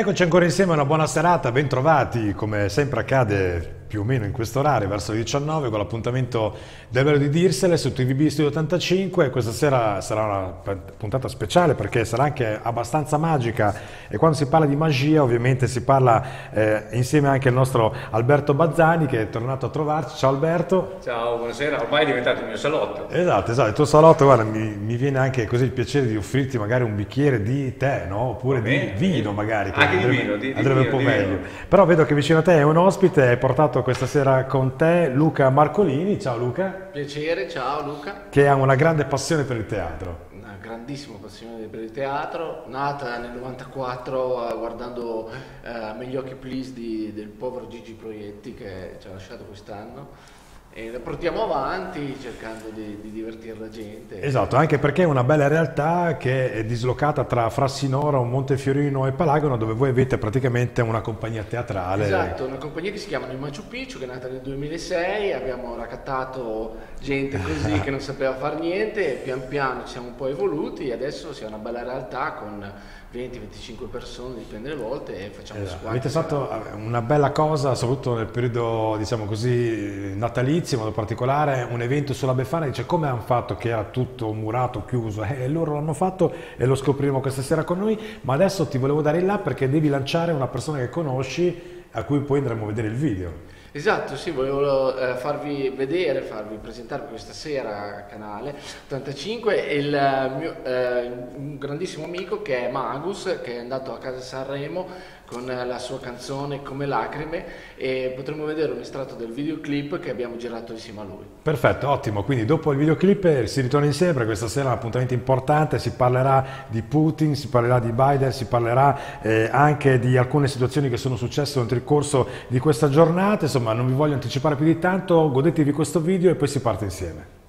Eccoci ancora insieme, una buona serata, ben trovati, come sempre accade più o meno in questo orario, verso le 19, con l'appuntamento del vero di Dirsele su TVB Studio 85. Questa sera sarà una puntata speciale perché sarà anche abbastanza magica e quando si parla di magia ovviamente si parla eh, insieme anche al nostro Alberto Bazzani che è tornato a trovarci. Ciao Alberto. Ciao, buonasera, ormai è diventato il mio salotto. Esatto, esatto, il tuo salotto, guarda, mi, mi viene anche così il piacere di offrirti magari un bicchiere di tè, no? Oppure di vino magari. Anche di vino, di, andrebbe di un po' meglio. Però vedo che vicino a te è un ospite, hai portato questa sera con te Luca Marcolini. Ciao Luca. Piacere, ciao Luca. Che ha una grande passione per il teatro. Una grandissima passione per il teatro, nata nel 94 uh, guardando uh, Megli occhi please di, del povero Gigi Proietti che ci ha lasciato quest'anno e la portiamo avanti cercando di, di, divertire la gente. Esatto, anche perché è una bella realtà che è dislocata tra Frassinora, Montefiorino e Palagono dove voi avete praticamente una compagnia teatrale. Esatto, una compagnia che si chiama Il Machu Picchu che è nata nel 2006, abbiamo raccattato gente così che non sapeva fare niente e pian piano ci siamo un po' evoluti e adesso siamo una bella realtà con 20-25 persone, dipende dalle volte, e facciamo esatto. Avete fatto una bella cosa, soprattutto nel periodo, diciamo così, natalizio, in modo particolare, un evento sulla Befana, dice come hanno fatto che era tutto murato, chiuso, e eh, loro l'hanno fatto e lo scopriremo questa sera con noi, ma adesso ti volevo dare in là perché devi lanciare una persona che conosci, a cui poi andremo a vedere il video. Esatto, sì, volevo eh, farvi vedere, farvi presentare questa sera al canale 85 il eh, mio eh, un grandissimo amico che è Magus, che è andato a casa Sanremo con la sua canzone Come Lacrime e potremo vedere un estratto del videoclip che abbiamo girato insieme a lui. Perfetto, ottimo, quindi dopo il videoclip eh, si ritorna insieme perché questa sera è un appuntamento importante, si parlerà di Putin, si parlerà di Biden, si parlerà eh, anche di alcune situazioni che sono successe durante il corso di questa giornata, insomma non vi voglio anticipare più di tanto, godetevi questo video e poi si parte insieme.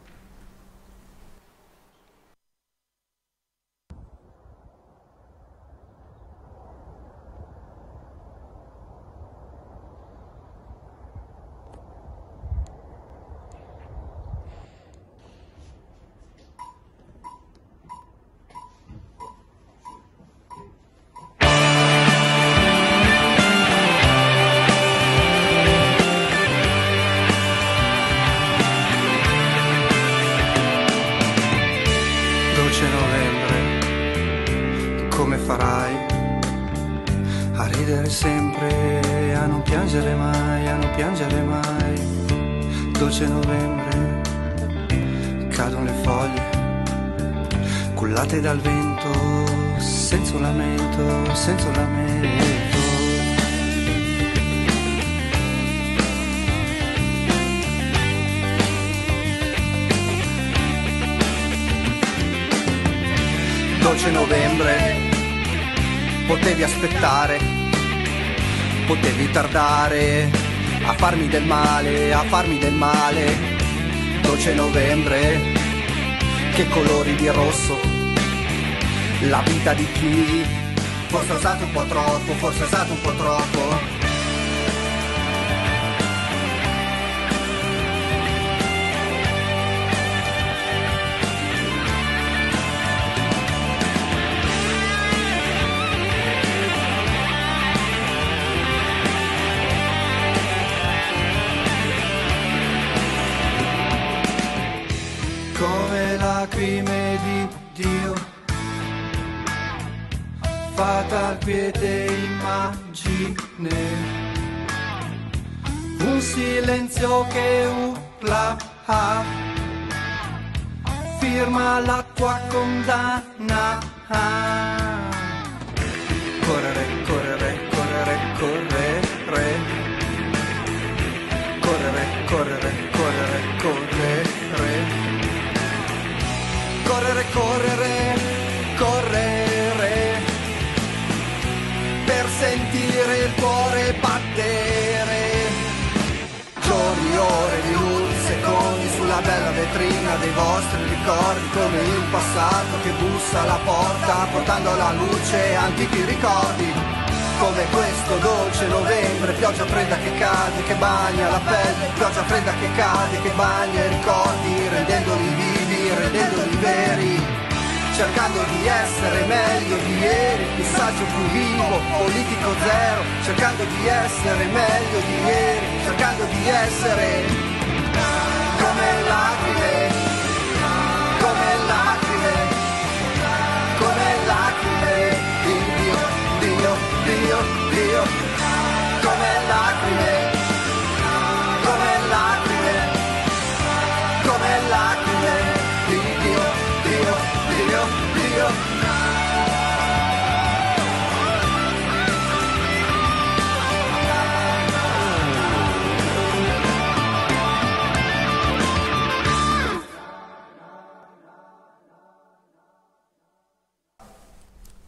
Senza lamento, senza lamento. Dolce novembre, potevi aspettare, potevi tardare a farmi del male, a farmi del male. Dolce novembre, che colori di rosso, la vita di chi forse ho usato un po' troppo, forse ho usato un po' troppo. Bagna la pelle, pioggia fredda che cade, che bagna i ricordi, rendendoli vivi, rendendoli veri cercando di essere meglio di ieri, messaggio più vivo, politico zero, cercando di essere meglio di ieri, cercando di essere come lacrime,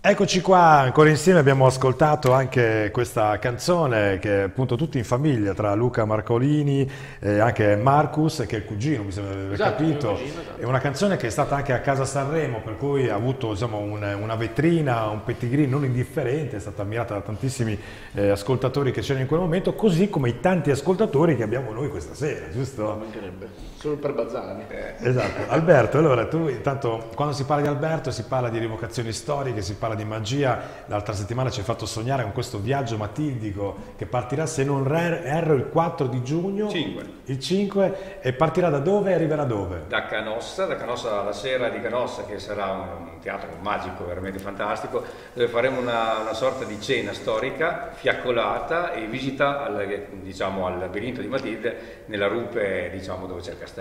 Eccoci qua, ancora insieme abbiamo ascoltato anche questa canzone che è appunto tutti in famiglia tra Luca Marcolini e anche Marcus che è il cugino, mi sembra di aver Esatto, capito. cugino, esatto. È una canzone che è stata anche a casa Sanremo, per cui ha avuto diciamo, un- una vetrina, un pedigree non indifferente, è stata ammirata da tantissimi eh, ascoltatori che c'erano in quel momento, così come i tanti ascoltatori che abbiamo noi questa sera, giusto? Mancherebbe. Solo per Bazzani. Esatto, Alberto, allora tu intanto quando si parla di Alberto si parla di rievocazioni storiche, si parla di magia, l'altra settimana ci hai fatto sognare con questo viaggio matildico che partirà se non erro il 4 di giugno, Cinque. il 5 e partirà da dove e arriverà dove? Da Canossa, da Canossa alla sera di Canossa, che sarà un, un teatro magico, veramente fantastico, dove faremo una, una sorta di cena storica, fiaccolata e visita al, diciamo, al labirinto di Matilde nella rupe diciamo, dove c'è il castello,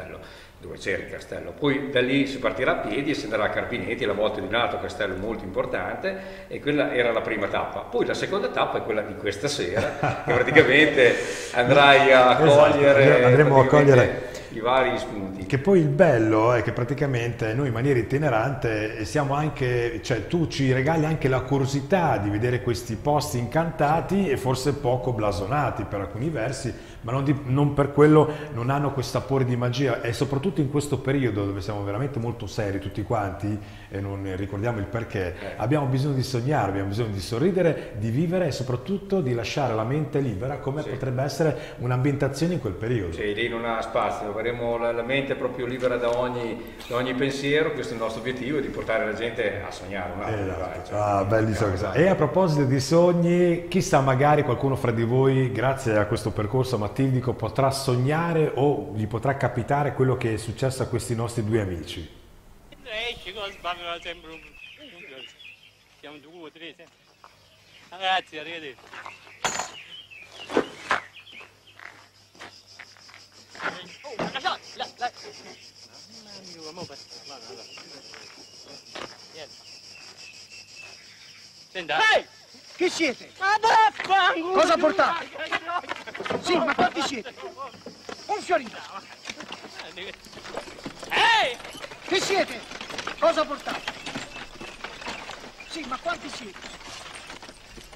dove c'era il castello. Poi da lì si partirà a piedi e si andrà a Carpinetti, alla volta di un altro castello molto importante e quella era la prima tappa. Poi la seconda tappa è quella di questa sera, che praticamente andrai a Esatto, cogliere andremo a cogliere- i vari spunti. Che poi il bello è che praticamente noi in maniera itinerante siamo anche, cioè tu ci regali anche la curiosità di vedere questi posti incantati e forse poco blasonati per alcuni versi, ma non, di- non per quello non hanno questo sapore di magia e soprattutto in questo periodo dove siamo veramente molto seri tutti quanti e non ricordiamo il perché, abbiamo bisogno di sognare, abbiamo bisogno di sorridere, di vivere e soprattutto di lasciare la mente libera come Sì. potrebbe essere un'ambientazione in quel periodo. Sì, lì non ha spazio, avremo la, la mente proprio libera da ogni, da ogni pensiero, questo è il nostro obiettivo, di portare la gente a sognare attimo. Esatto. cioè, Ah, bellissimo. esatto. questa. E a proposito di sogni, chissà magari qualcuno fra di voi, grazie a questo percorso matildico, potrà sognare o gli potrà capitare quello che è successo a questi nostri due amici. siamo due tre. Grazie, arrivederci. Oh, lasciate, la, la. Mamma mia, mo per- guarda. Senta. Ehi! Chi siete? Ma vaffanculo! Cosa portate? Sì, ma quanti siete? Un fiorino. Ehi! Chi siete? Cosa portate? Sì, ma quanti siete?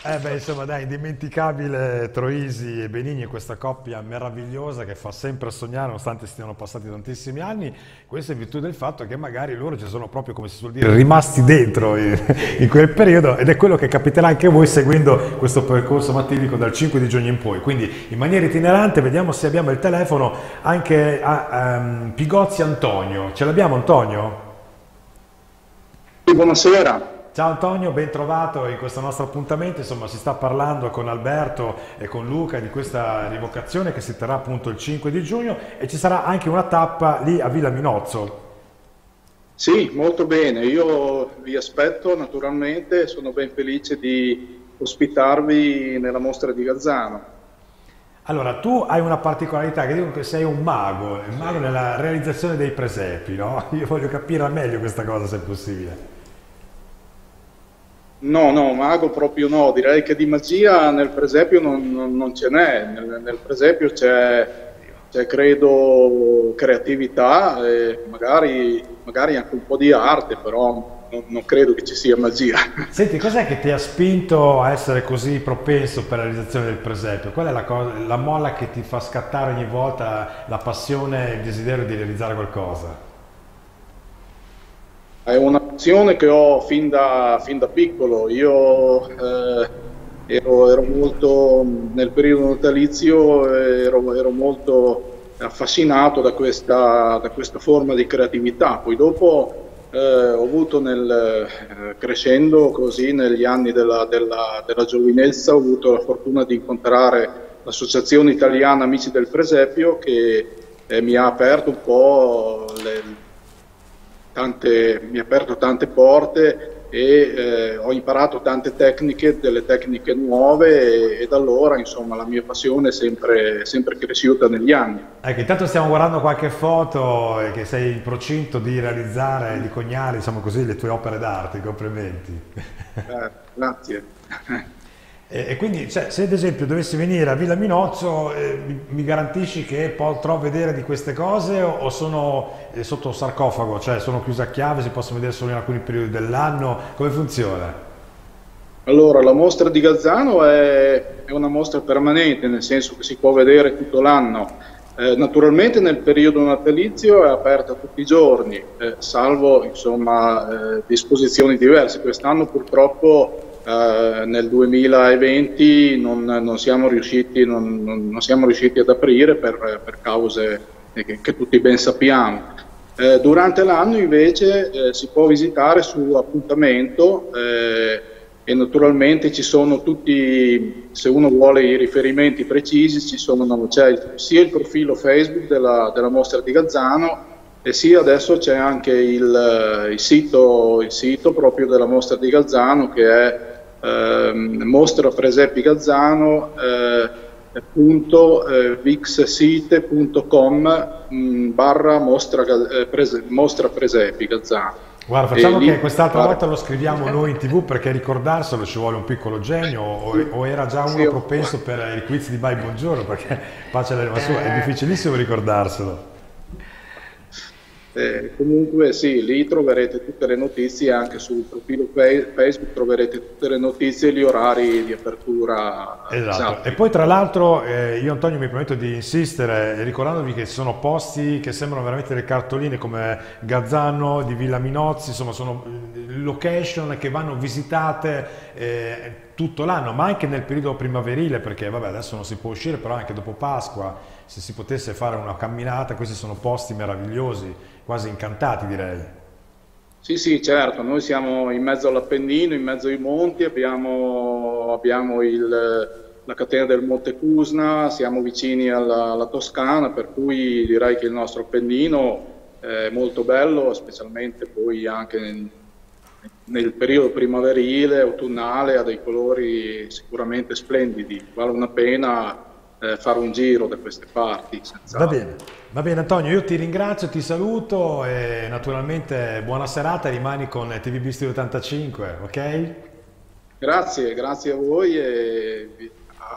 Eh beh, insomma, dai, indimenticabile Troisi e Benigni, questa coppia meravigliosa che fa sempre sognare, nonostante stiano passati tantissimi anni. Questo in virtù del fatto che magari loro ci sono proprio, come si suol dire, rimasti dentro in, in quel periodo ed è quello che capiterà anche voi seguendo questo percorso matildico dal 5 di giugno in poi. Quindi in maniera itinerante vediamo se abbiamo il telefono anche a ehm, Pigozzi Antonio. Ce l'abbiamo Antonio? Buonasera. Ciao Antonio, ben trovato in questo nostro appuntamento. Insomma, si sta parlando con Alberto e con Luca di questa rivocazione che si terrà appunto il 5 di giugno e ci sarà anche una tappa lì a Villa Minozzo. Sì, molto bene. Io vi aspetto naturalmente, sono ben felice di ospitarvi nella mostra di Gazzano. Allora, tu hai una particolarità che dicono che sei un mago, il mago nella realizzazione dei presepi, no? Io voglio capire al meglio questa cosa se è possibile. No, no, mago proprio no, direi che di magia nel presepio non, non- non ce n'è, nel, nel presepio c'è, c'è, credo creatività e magari, magari anche un po' di arte, però non, non credo che ci sia magia. Senti, cos'è che ti ha spinto a essere così propenso per la realizzazione del presepio? Qual è la, cosa, la molla che ti fa scattare ogni volta la passione e il desiderio di realizzare qualcosa? È una passione che ho fin da, fin da piccolo. Io eh, ero, ero molto nel periodo natalizio, ero, ero molto affascinato da questa, da questa forma di creatività. Poi dopo, eh, ho avuto nel, eh, crescendo così negli anni della, della, della, giovinezza, ho avuto la fortuna di incontrare l'Associazione Italiana Amici del Presepio che eh, mi ha aperto un po' le, tante, mi ha aperto tante porte e eh, ho imparato tante tecniche, delle tecniche nuove e, e da allora insomma la mia passione è sempre, sempre cresciuta negli anni. Ecco, intanto stiamo guardando qualche foto che sei in procinto di realizzare, di coniare diciamo così, le tue opere d'arte, complimenti. Eh, grazie. E, quindi cioè, se ad esempio dovessi venire a Villa Minozzo, eh, mi, mi, garantisci che potrò vedere di queste cose o, o sono eh, sotto sarcofago, cioè sono chiuse a chiave, si possono vedere solo in alcuni periodi dell'anno? Come funziona? Allora, la mostra di Gazzano è, è, una mostra permanente, nel senso che si può vedere tutto l'anno. Eh, naturalmente nel periodo natalizio è aperta tutti i giorni, eh, salvo insomma, eh, disposizioni diverse. Quest'anno purtroppo eh, nel 2020 non, non, siamo riusciti, non, non, siamo riusciti, ad aprire per, per cause che, che, tutti ben sappiamo. Eh, durante l'anno invece eh, si può visitare su appuntamento eh, e naturalmente ci sono tutti, se uno vuole i riferimenti precisi, ci sono, c'è sia il profilo Facebook della, della mostra di Gazzano e sì, adesso c'è anche il, il, sito, il, sito, proprio della mostra di Gazzano che è eh, mostra Presepi Gazzano eh, punto eh, vixsite.com mm, barra mostra, eh, prese, mostra Presepi Gazzano. Guarda, facciamo che quest'altra guarda. volta lo scriviamo noi in tv perché ricordarselo ci vuole un piccolo genio o, o era già uno sì, propenso per i quiz di Bai Buongiorno perché pace l'anima sua, è difficilissimo ricordarselo. Eh, comunque sì, lì troverete tutte le notizie, anche sul profilo Facebook troverete tutte le notizie e gli orari di apertura. Esatto. esatto. E poi tra l'altro eh, io Antonio mi permetto di insistere ricordandovi che ci sono posti che sembrano veramente le cartoline come Gazzano di Villa Minozzi, insomma sono eh, location che vanno visitate eh, tutto l'anno, ma anche nel periodo primaverile perché vabbè adesso non si può uscire, però anche dopo Pasqua se si potesse fare una camminata, questi sono posti meravigliosi quasi incantati direi. Sì, sì, certo, noi siamo in mezzo all'Appennino, in mezzo ai monti, abbiamo, abbiamo il, la catena del Monte Cusna, siamo vicini alla, alla, Toscana, per cui direi che il nostro Appennino è molto bello, specialmente poi anche nel, nel periodo primaverile, autunnale, ha dei colori sicuramente splendidi, vale una pena eh, fare un giro da queste parti. Va bene, va bene Antonio, io ti ringrazio, ti saluto e naturalmente buona serata, rimani con TVB Studio 85, ok? Grazie, grazie a voi e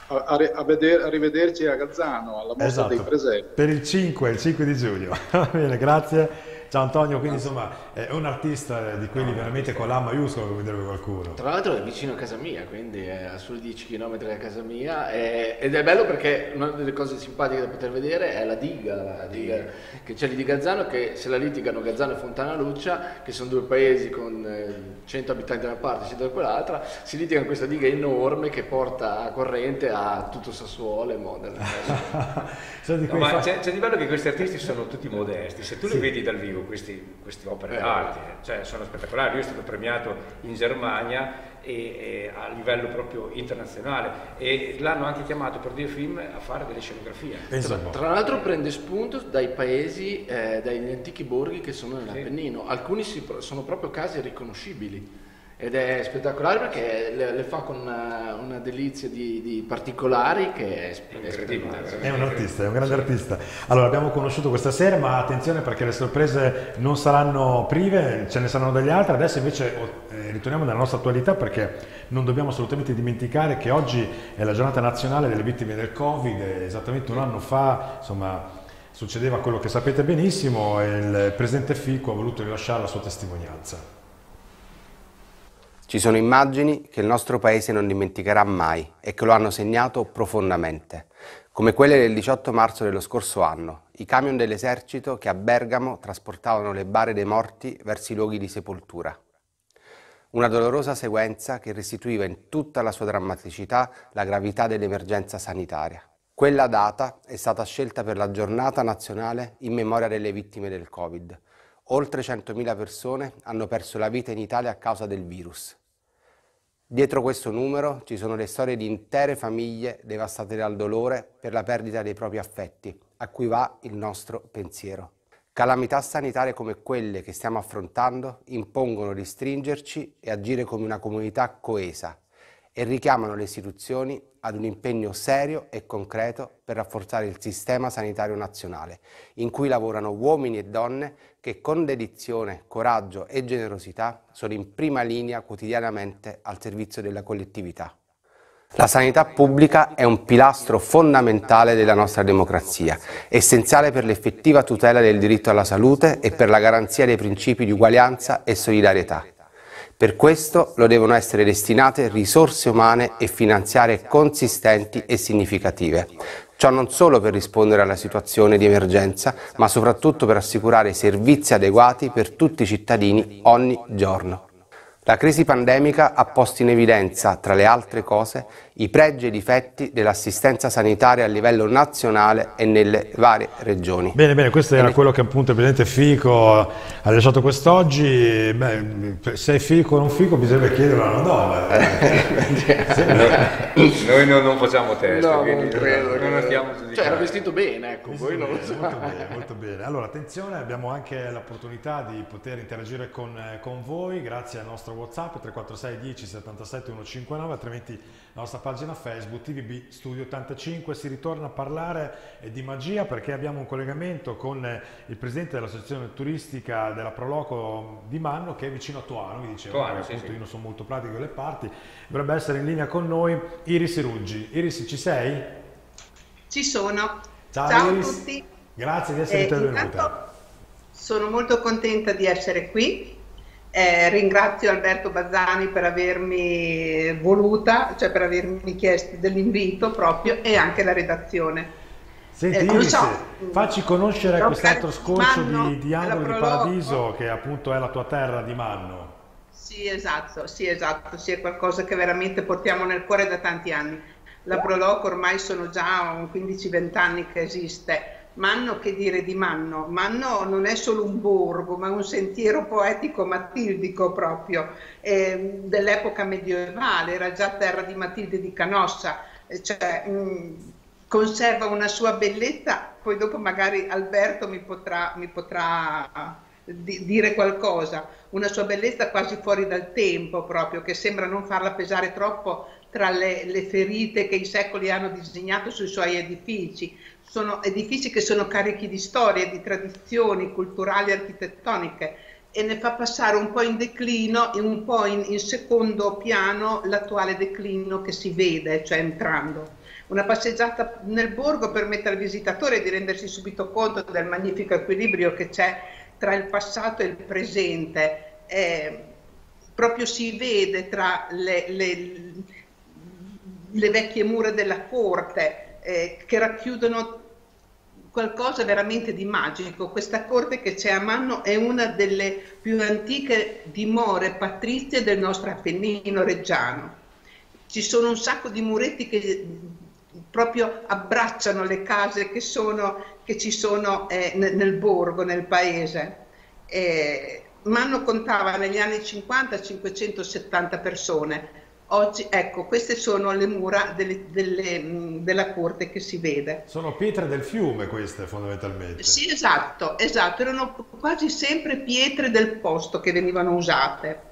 a, a, a, veder, a rivederci a Gazzano, alla mostra esatto, dei presenti. Per il 5, il 5 di giugno. va bene, grazie. Ciao Antonio, quindi insomma è un artista di quelli veramente con l'A maiuscola come direbbe qualcuno. Tra l'altro è vicino a casa mia, quindi è a soli 10 km da casa mia è, ed è bello perché una delle cose simpatiche da poter vedere è la diga, la diga che c'è lì di Gazzano che se la litigano Gazzano e Fontana Luccia, che sono due paesi con 100 eh, abitanti da una parte e 100 da quell'altra, si litigano questa diga enorme che porta a corrente a tutto Sassuolo e Modena. no, ma c'è, c'è, di bello che questi artisti sono tutti modesti, se tu sì. li vedi dal vivo questi, queste opere eh, d'arte, cioè sono spettacolari. Io sono stato premiato in Germania e, e a livello proprio internazionale e l'hanno anche chiamato per due film a fare delle scenografie. Tra, tra, l'altro prende spunto dai paesi, eh, dagli antichi borghi che sono nell'Appennino, sì. alcuni si, sono proprio case riconoscibili ed è spettacolare perché le, le fa con una, una delizia di, di, particolari che è, è, è un artista, è un grande artista. Allora abbiamo conosciuto questa sera, ma attenzione perché le sorprese non saranno prive, ce ne saranno degli altri. Adesso invece eh, ritorniamo nella nostra attualità perché non dobbiamo assolutamente dimenticare che oggi è la giornata nazionale delle vittime del Covid, esattamente un anno fa, insomma, succedeva quello che sapete benissimo e il presidente Fico ha voluto rilasciare la sua testimonianza. Ci sono immagini che il nostro paese non dimenticherà mai e che lo hanno segnato profondamente, come quelle del 18 marzo dello scorso anno, i camion dell'esercito che a Bergamo trasportavano le bare dei morti verso i luoghi di sepoltura. Una dolorosa sequenza che restituiva in tutta la sua drammaticità la gravità dell'emergenza sanitaria. Quella data è stata scelta per la giornata nazionale in memoria delle vittime del Covid, Oltre 100.000 persone hanno perso la vita in Italia a causa del virus. Dietro questo numero ci sono le storie di intere famiglie devastate dal dolore per la perdita dei propri affetti, a cui va il nostro pensiero. Calamità sanitarie come quelle che stiamo affrontando impongono di stringerci e agire come una comunità coesa e richiamano le istituzioni ad un impegno serio e concreto per rafforzare il sistema sanitario nazionale, in cui lavorano uomini e donne che con dedizione, coraggio e generosità sono in prima linea quotidianamente al servizio della collettività. La sanità pubblica è un pilastro fondamentale della nostra democrazia, essenziale per l'effettiva tutela del diritto alla salute e per la garanzia dei principi di uguaglianza e solidarietà. Per questo lo devono essere destinate risorse umane e finanziarie consistenti e significative. Ciò non solo per rispondere alla situazione di emergenza, ma soprattutto per assicurare servizi adeguati per tutti i cittadini ogni giorno. La crisi pandemica ha posto in evidenza, tra le altre cose, i pregi e i difetti dell'assistenza sanitaria a livello nazionale e nelle varie regioni. Bene, bene, questo era quello che appunto il Presidente Fico ha lasciato quest'oggi. se è Fico o non Fico bisogna chiederlo a una donna. Noi non, non, facciamo test, no, non credo. Non stiamo cioè era vestito bene, ecco, voi non lo so. Molto bene, molto bene. Allora, attenzione, abbiamo anche l'opportunità di poter interagire con, con voi grazie al nostro WhatsApp 346 10 77 159, altrimenti la nostra pagina Facebook TVB Studio 85 si ritorna a parlare di magia perché abbiamo un collegamento con il presidente dell'associazione turistica della Proloco di Manno che è vicino a Tuano, mi diceva, Tuano, sì, appunto sì. io non sono molto pratico delle parti, dovrebbe essere in linea con noi Iris Ruggi. Iris ci sei? Ci sono. Ciao, Ciao Iris. a tutti. Grazie di essere eh, intervenuta. Sono molto contenta di essere qui eh, ringrazio Alberto Bazzani per avermi voluta, cioè per avermi chiesto dell'invito proprio e anche la redazione. Senti eh, Iris, so, facci conoscere quest'altro scorcio di, di Angolo di Paradiso che appunto è la tua terra di Manno. Sì, esatto, sì, esatto, sì, è qualcosa che veramente portiamo nel cuore da tanti anni. La Proloco ormai sono già 15-20 anni che esiste Manno che dire di Manno? Manno non è solo un borgo, ma un sentiero poetico matildico proprio, eh, dell'epoca medievale, era già terra di Matilde di Canossa, eh, cioè, mh, mm, conserva una sua bellezza, poi dopo magari Alberto mi potrà, mi potrà di, dire qualcosa, una sua bellezza quasi fuori dal tempo proprio, che sembra non farla pesare troppo tra le, le ferite che i secoli hanno disegnato sui suoi edifici, sono edifici che sono carichi di storie, di tradizioni culturali e architettoniche e ne fa passare un po' in declino e un po' in, in secondo piano l'attuale declino che si vede, cioè entrando. Una passeggiata nel borgo permette al visitatore di rendersi subito conto del magnifico equilibrio che c'è tra il passato e il presente. Eh, proprio si vede tra le, le, le vecchie mura della corte, eh, che racchiudono qualcosa veramente di magico. Questa corte che c'è a Manno è una delle più antiche dimore patrizie del nostro Appennino reggiano. Ci sono un sacco di muretti che proprio abbracciano le case che, sono, che ci sono eh, nel borgo, nel paese. Eh, Manno contava negli anni 50 570 persone, Oggi, ecco, queste sono le mura delle, delle, della corte che si vede. Sono pietre del fiume queste fondamentalmente. Sì, esatto, esatto, erano quasi sempre pietre del posto che venivano usate.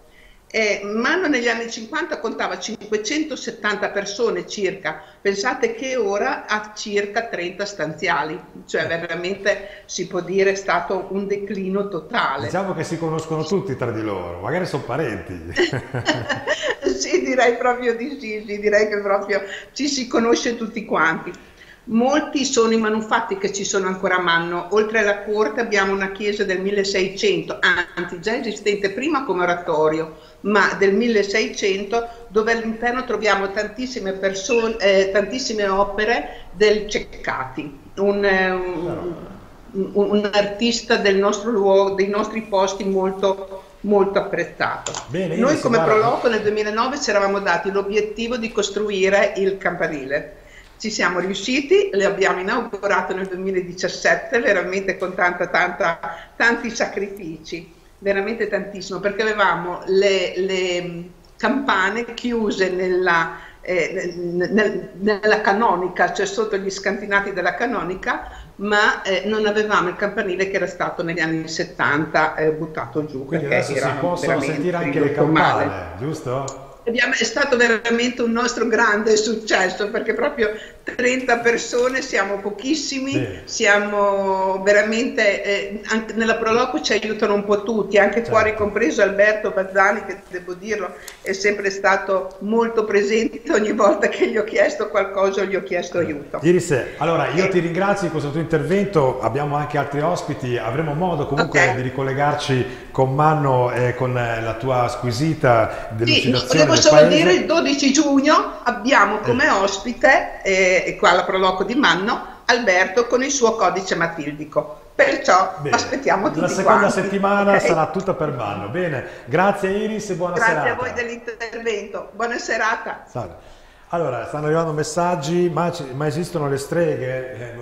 Eh, Mano negli anni 50 contava 570 persone circa, pensate che ora ha circa 30 stanziali, cioè veramente si può dire è stato un declino totale. Diciamo che si conoscono tutti tra di loro, magari sono parenti. sì, direi proprio di sì, sì, direi che proprio ci si conosce tutti quanti. Molti sono i manufatti che ci sono ancora a mano. Oltre alla corte abbiamo una chiesa del 1600, anzi già esistente prima come oratorio, ma del 1600 dove all'interno troviamo tantissime, persone, eh, tantissime opere del Ceccati, un, eh, un, un artista del nostro luogo, dei nostri posti molto molto apprezzato. Bene, Noi come Proloco nel 2009 ci eravamo dati l'obiettivo di costruire il campanile. Ci siamo riusciti, le abbiamo inaugurato nel 2017, veramente con tanta, tanta, tanti sacrifici, veramente tantissimo, perché avevamo le, le campane chiuse nella, eh, nel, nella canonica, cioè sotto gli scantinati della canonica, ma eh, non avevamo il campanile che era stato negli anni 70 eh, buttato giù. Quindi perché adesso si possono sentire anche le ridotto male. campane, giusto? È stato veramente un nostro grande successo perché proprio 30 persone, siamo pochissimi, Sì. siamo veramente, eh, nella Proloco ci aiutano un po' tutti, anche Certo. fuori compreso Alberto Bazzani che devo dirlo è sempre stato molto presente ogni volta che gli ho chiesto qualcosa gli ho chiesto aiuto. Iris, allora io ti ringrazio di questo tuo intervento, abbiamo anche altri ospiti, avremo modo comunque Ok. di ricollegarci con Manno e con eh, la tua squisita Sì, delucidazione volevo del solo paese. dire il 12 giugno abbiamo come ospite, eh, qua alla Proloco di Manno, Alberto con il suo codice matildico. Perciò Bene. aspettiamo tutti La seconda quanti, settimana ok? sarà tutta per Manno. Bene, grazie Iris e buona Grazie serata. a voi dell'intervento. Buona serata. Salve. Allora, stanno arrivando messaggi, ma, ci- ma esistono le streghe? Eh,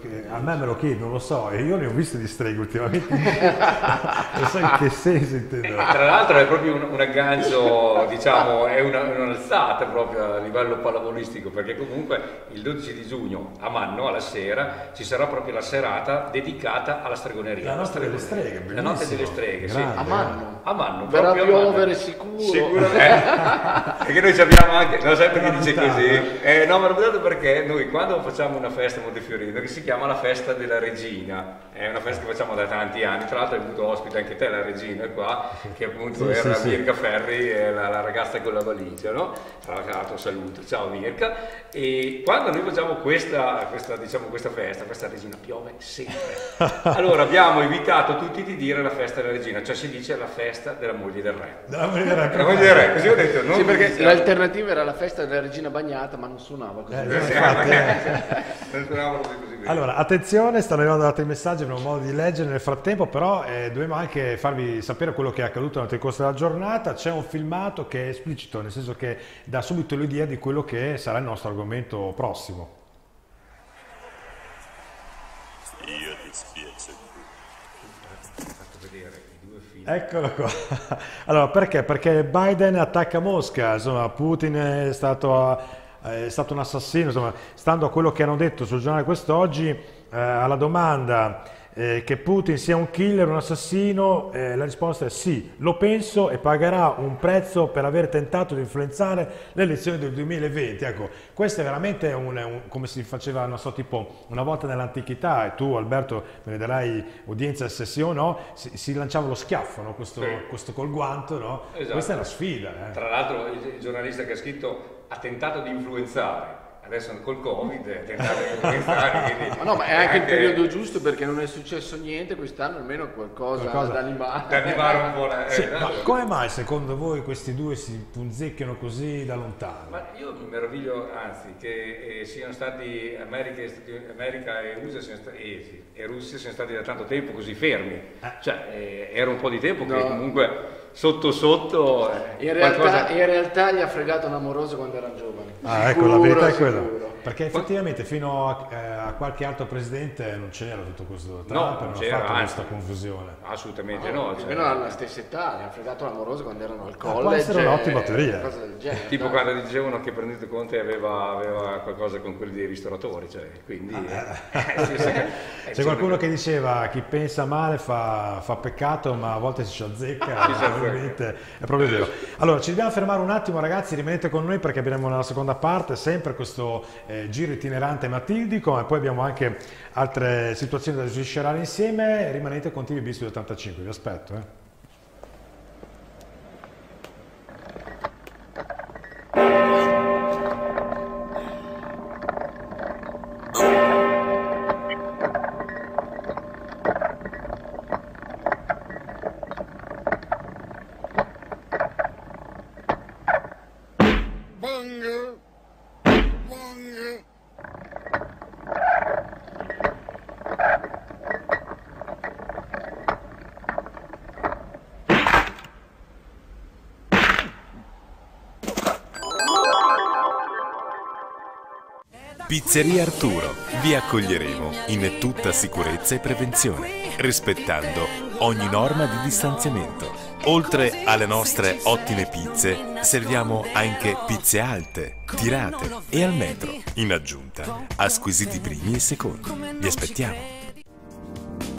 che a me me lo chiedo, non lo so, e io ne ho viste di streghe ultimamente. non so in che senso intendo. Tra l'altro è proprio un, un aggancio, diciamo, è una- un'alzata proprio a livello pallavolistico, perché comunque il 12 di giugno a Manno, alla sera, ci sarà proprio la serata dedicata alla stregoneria. La notte delle streghe, La notte delle streghe, sì. Grande. A Manno. A Manno, Verrà proprio a piovere sicuro. Sicuramente. Perché noi ci abbiamo anche, non sempre che dice così. Eh, no, ma l'ho dato perché noi quando facciamo una festa a Montefiorino che si chiama la festa della regina, è una festa che facciamo da tanti anni, tra l'altro hai avuto ospite anche te la regina qua, che appunto Sì, era sì, sì. Mirka Ferri, eh, la, la ragazza con la valigia, no? Tra l'altro saluto, ciao Mirka. E quando noi facciamo questa, questa, diciamo, questa festa, questa regina piove sempre. Allora abbiamo evitato tutti di dire la festa della regina, cioè si dice la festa della moglie del re. La moglie del re, così ho detto, non Sì, perché l'alternativa era la festa della regina bagnata, ma non suonava così. Eh, Eh, infatti, eh. Allora, attenzione, stanno arrivando altri messaggi, avremo modo di leggere nel frattempo, però eh, dobbiamo anche farvi sapere quello che è accaduto durante il corso della giornata. C'è un filmato che è esplicito, nel senso che dà subito l'idea di quello che sarà il nostro argomento prossimo. Io ti spiace. fatto vedere i due film. Eccolo qua. Allora, perché? Perché Biden attacca Mosca, insomma, Putin è stato, è stato un assassino, insomma, stando a quello che hanno detto sul giornale quest'oggi, eh, alla domanda eh, che Putin sia un killer, un assassino, eh, la risposta è sì, lo penso e pagherà un prezzo per aver tentato di influenzare le elezioni del 2020. Ecco, questo è veramente un, un- come si faceva, non so, tipo una volta nell'antichità, e tu Alberto me ne darai udienza se sì o no, si, si lanciava lo schiaffo, no? questo, Sì. questo col guanto, no? Esatto. questa è la sfida. eh. Tra l'altro il, il giornalista che ha scritto ha tentato di influenzare, adesso col Covid ha tentato quindi- Ma no, ma è anche il periodo giusto perché non è successo niente quest'anno, almeno qualcosa, Qualcosa. da animare. da animare un po' la... Sì, eh, ma come mai secondo voi questi due si punzecchiano così da lontano? Ma io mi meraviglio, anzi, che eh, siano stati America e, Stati- America e USA siano sta- e, sì, e Russia siano stati da tanto tempo così fermi. Cioè, eh, era un po' di tempo che No. comunque sotto sotto eh, In realtà, qualcosa... in realtà gli ha fregato un amoroso quando erano giovani. Ah, ecco, la Sicuro, verità è quella. sicuro. Perché effettivamente fino a, eh, a qualche altro presidente non c'era tutto questo Trump, non non ha c'era, fatto anzi. questa confusione. Assolutamente No, no. più o cioè, alla stessa età, gli ha fregato l'amoroso quando erano al può college. essere un'ottima teoria. Cosa del genere. Tipo dai. quando dicevano che Prendete Conte aveva, aveva qualcosa con quelli dei ristoratori, cioè, quindi... eh, sì, sì, eh, C'è qualcuno che diceva chi pensa male fa, fa peccato ma a volte si ci azzecca, probabilmente è proprio vero. Allora ci dobbiamo fermare un attimo ragazzi, rimanete con noi perché abbiamo nella seconda parte sempre questo eh, giro itinerante matildico e poi abbiamo anche altre situazioni da sviscerare insieme, rimanete con TVB Studio 85, vi aspetto. Eh. Pizzeria Arturo. Vi accoglieremo in tutta sicurezza e prevenzione, rispettando ogni norma di distanziamento. Oltre alle nostre ottime pizze, serviamo anche pizze alte, tirate e al metro. In aggiunta a squisiti primi e secondi. Vi aspettiamo.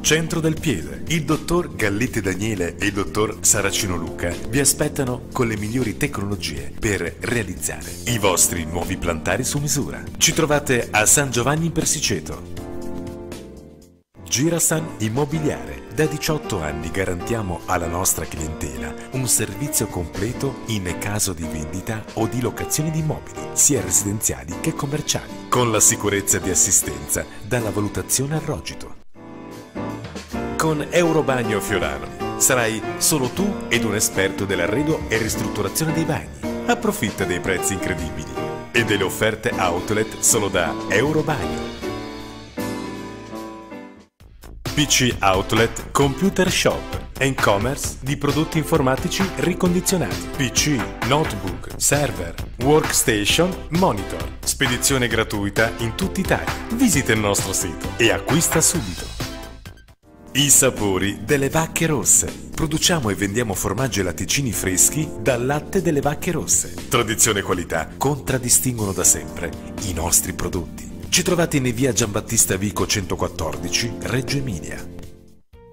Centro del Piede. Il dottor Galletti Daniele e il dottor Saracino Luca vi aspettano con le migliori tecnologie per realizzare i vostri nuovi plantari su misura. Ci trovate a San Giovanni in Persiceto. Girasan Immobiliare. Da 18 anni garantiamo alla nostra clientela un servizio completo in caso di vendita o di locazione di immobili, sia residenziali che commerciali, con la sicurezza di assistenza dalla valutazione al rogito. Con Eurobagno Fiorano sarai solo tu ed un esperto dell'arredo e ristrutturazione dei bagni. Approfitta dei prezzi incredibili e delle offerte outlet solo da Eurobagno. PC Outlet Computer Shop e-commerce di prodotti informatici ricondizionati, PC, notebook, server, workstation, monitor. Spedizione gratuita in tutta Italia. Visita il nostro sito e acquista subito. I sapori delle vacche rosse. Produciamo e vendiamo formaggi e latticini freschi dal latte delle vacche rosse. Tradizione e qualità contraddistinguono da sempre i nostri prodotti. Ci trovate in via Giambattista Vico 114, Reggio Emilia.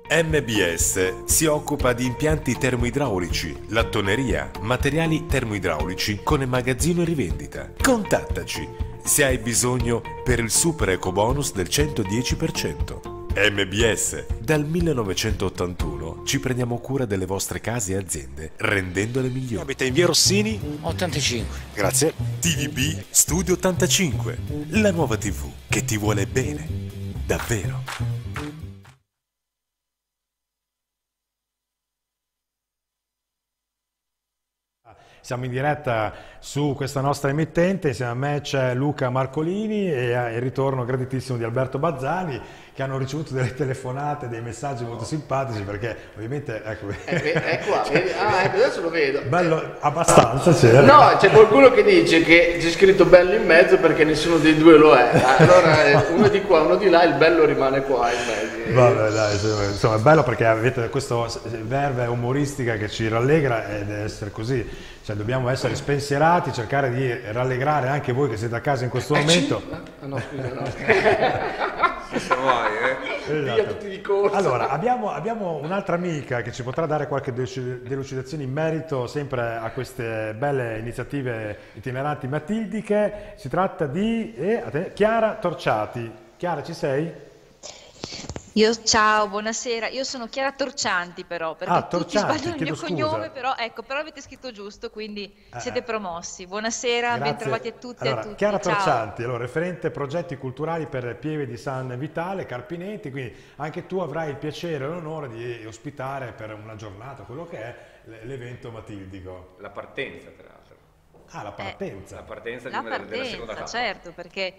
MBS si occupa di impianti termoidraulici, lattoneria, materiali termoidraulici con magazzino e rivendita. Contattaci se hai bisogno per il super eco bonus del 110%. MBS. Dal 1981 ci prendiamo cura delle vostre case e aziende, rendendole migliori. Abita in via Rossini? 85. Grazie. TVB Studio 85. La nuova TV che ti vuole bene. Davvero. Siamo in diretta su questa nostra emittente, insieme a me c'è Luca Marcolini e il ritorno graditissimo di Alberto Bazzani che hanno ricevuto delle telefonate, dei messaggi molto simpatici perché ovviamente ecco, Eh, è qua, vedi? Ah, ecco, adesso lo vedo. bello abbastanza c'era. No, c'è qualcuno che dice che c'è scritto bello in mezzo perché nessuno dei due lo è. Allora eh, uno di qua, uno di là, il bello rimane qua in mezzo. Vabbè, dai, insomma, è bello perché avete questa verve umoristica che ci rallegra e deve essere così. Cioè, dobbiamo essere spensierati, cercare di rallegrare anche voi che siete a casa in questo momento. Ah, no, scusa, no. Se vuoi, eh. Via Esatto. tutti di corsa. Allora, abbiamo, abbiamo un'altra amica che ci potrà dare qualche delu- delucidazione in merito sempre a queste belle iniziative itineranti matildiche. Si tratta di eh, Chiara Torciati. Chiara, ci sei? Io, ciao, buonasera. Io sono Chiara Torcianti però, perché Ah, tutti sbagliano il mio scusa. cognome, però ecco, però avete scritto giusto, quindi Eh, siete eh. promossi. Buonasera, Grazie. bentrovati a tutti e Allora, a tutti. Chiara ciao. Torcianti, allora, referente progetti culturali per Pieve di San Vitale, Carpinetti, quindi anche tu avrai il piacere e l'onore di ospitare per una giornata, quello che è l'evento matildico. La partenza, tra l'altro. Ah, la partenza. La partenza di La una- della seconda partenza, tappa. certo, perché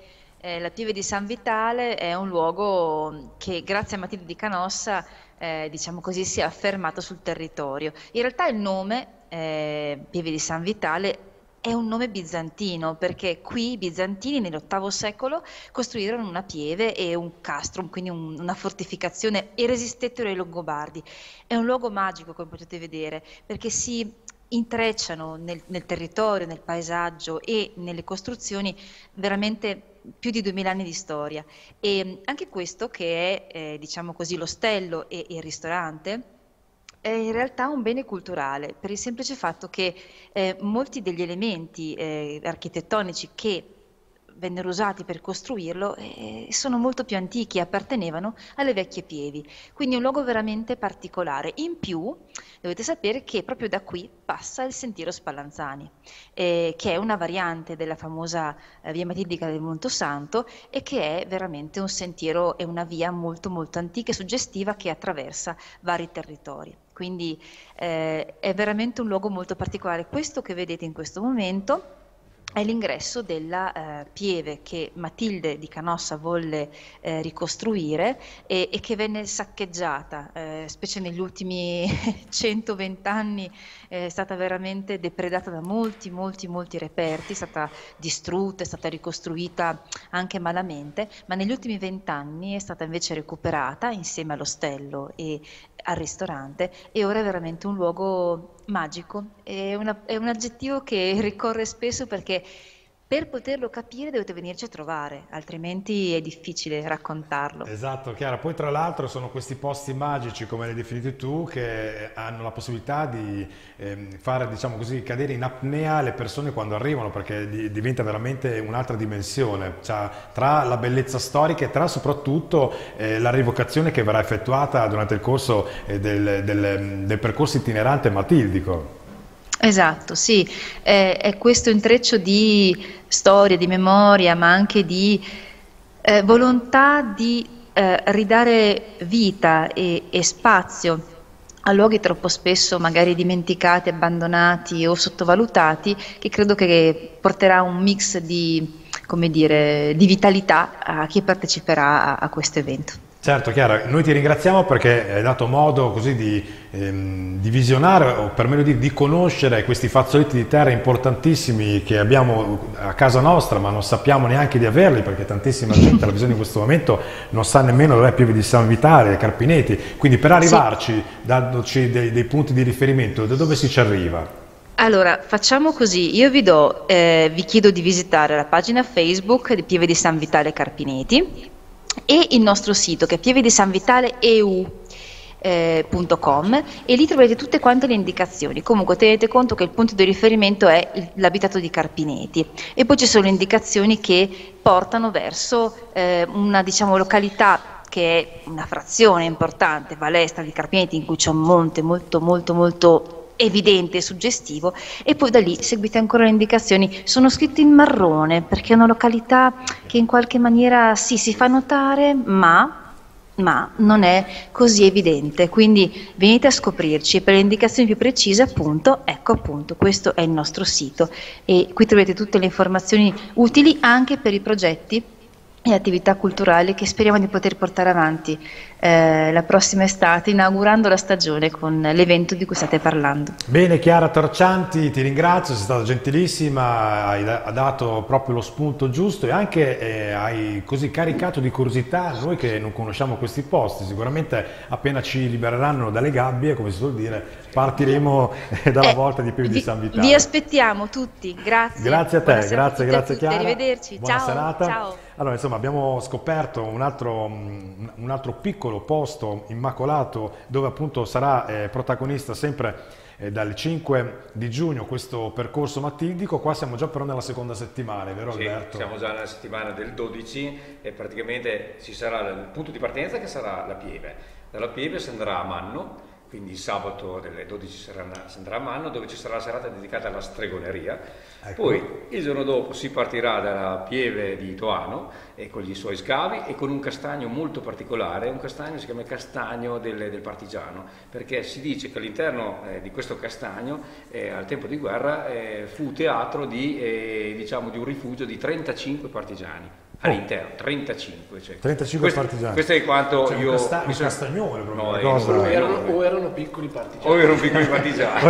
eh, la Pieve di San Vitale è un luogo che grazie a Matilde di Canossa, eh, diciamo così, si è affermato sul territorio. In realtà il nome, eh, Pieve di San Vitale, è un nome bizantino perché qui i bizantini nell'VIII secolo costruirono una pieve e un castrum, quindi un- una fortificazione e resistettero ai Longobardi. È un luogo magico, come potete vedere, perché si intrecciano nel, nel territorio, nel paesaggio e nelle costruzioni veramente più di duemila anni di storia. E anche questo, che è eh, diciamo così l'ostello e il ristorante, è in realtà un bene culturale per il semplice fatto che eh, molti degli elementi eh, architettonici che vennero usati per costruirlo eh, sono molto più antichi, appartenevano alle vecchie pievi, quindi è un luogo veramente particolare. In più dovete sapere che proprio da qui passa il sentiero Spallanzani, eh, che è una variante della famosa eh, via Matildica del Montosanto e che è veramente un sentiero e una via molto molto antica e suggestiva che attraversa vari territori. Quindi eh, è veramente un luogo molto particolare. Questo che vedete in questo momento è l'ingresso della eh, pieve che Matilde di Canossa volle eh, ricostruire e, e, che venne saccheggiata, eh, specie negli ultimi 120 anni è stata veramente depredata da molti, molti, molti reperti, è stata distrutta, è stata ricostruita anche malamente, ma negli ultimi 20 anni è stata invece recuperata insieme all'ostello e al ristorante e ora è veramente un luogo magico, è, una, è un aggettivo che ricorre spesso perché per poterlo capire dovete venirci a trovare, altrimenti è difficile raccontarlo. Esatto, Chiara. Poi tra l'altro sono questi posti magici, come li hai definiti tu, che hanno la possibilità di eh, fare, diciamo così, cadere in apnea le persone quando arrivano, perché diventa veramente un'altra dimensione, cioè, tra la bellezza storica e tra soprattutto eh, la rivocazione che verrà effettuata durante il corso eh, del, del, del percorso itinerante matildico. Esatto, sì, è, è questo intreccio di storia, di memoria, ma anche di eh, volontà di eh, ridare vita e, e spazio a luoghi troppo spesso magari dimenticati, abbandonati o sottovalutati, che credo che porterà un mix di, dire, di vitalità a chi parteciperà a, a questo evento. Certo, Chiara, noi ti ringraziamo perché hai dato modo così di, ehm, di, visionare o per meglio dire di conoscere questi fazzoletti di terra importantissimi che abbiamo a casa nostra ma non sappiamo neanche di averli perché tantissima gente alla visione in questo momento non sa nemmeno dove è Pieve di San Vitale, Carpinetti, quindi per arrivarci sì. dandoci dei, dei punti di riferimento da dove si ci arriva? Allora, facciamo così, io vi, do, eh, vi chiedo di visitare la pagina Facebook di Pieve di San Vitale Carpinetti e il nostro sito che è pievedisanvitale.eu eh, e lì troverete tutte quante le indicazioni. Comunque tenete conto che il punto di riferimento è l'abitato di Carpineti e poi ci sono indicazioni che portano verso eh, una diciamo, località che è una frazione importante, Valestra di Carpineti, in cui c'è un monte molto molto molto evidente e suggestivo e poi da lì seguite ancora le indicazioni sono scritte in marrone perché è una località che in qualche maniera sì si fa notare ma ma non è così evidente, quindi venite a scoprirci per le indicazioni più precise appunto, ecco appunto, questo è il nostro sito. E qui trovate tutte le informazioni utili anche per i progetti e attività culturali che speriamo di poter portare avanti eh, la prossima estate, inaugurando la stagione con l'evento di cui state parlando. Bene, Chiara Torcianti, ti ringrazio, sei stata gentilissima, hai, da, dato proprio lo spunto giusto e anche eh, hai così caricato di curiosità noi che non conosciamo questi posti. Sicuramente appena ci libereranno dalle gabbie, come si suol dire, partiremo eh, dalla eh, volta di più di San Vitale. Vi aspettiamo tutti, grazie. Grazie a te, Buona grazie, grazie Chiara. Arrivederci, Buona ciao. Serata. ciao. Allora, insomma, abbiamo scoperto un altro, un altro piccolo posto immacolato dove appunto sarà eh, protagonista sempre eh, dal 5 di giugno questo percorso matildico. Qua siamo già però nella seconda settimana, vero sì, Alberto? siamo già nella settimana del 12 e praticamente ci sarà il punto di partenza che sarà la Pieve. Dalla Pieve si andrà a Manno quindi sabato delle 12 si andrà a Manno dove ci sarà la serata dedicata alla stregoneria, ecco. poi il giorno dopo si partirà dalla Pieve di Toano e con i suoi scavi e con un castagno molto particolare, un castagno si chiama castagno del, del partigiano, perché si dice che all'interno eh, di questo castagno eh, al tempo di guerra eh, fu teatro di, eh, diciamo, di un rifugio di 35 partigiani all'interno, 35. Cioè. 35 questo, partigiani. Questo è quanto cioè, io... Un, casta- mi sono... castagnolo proprio. No, cosa... o, erano, o, erano, piccoli partigiani. O erano piccoli partigiani.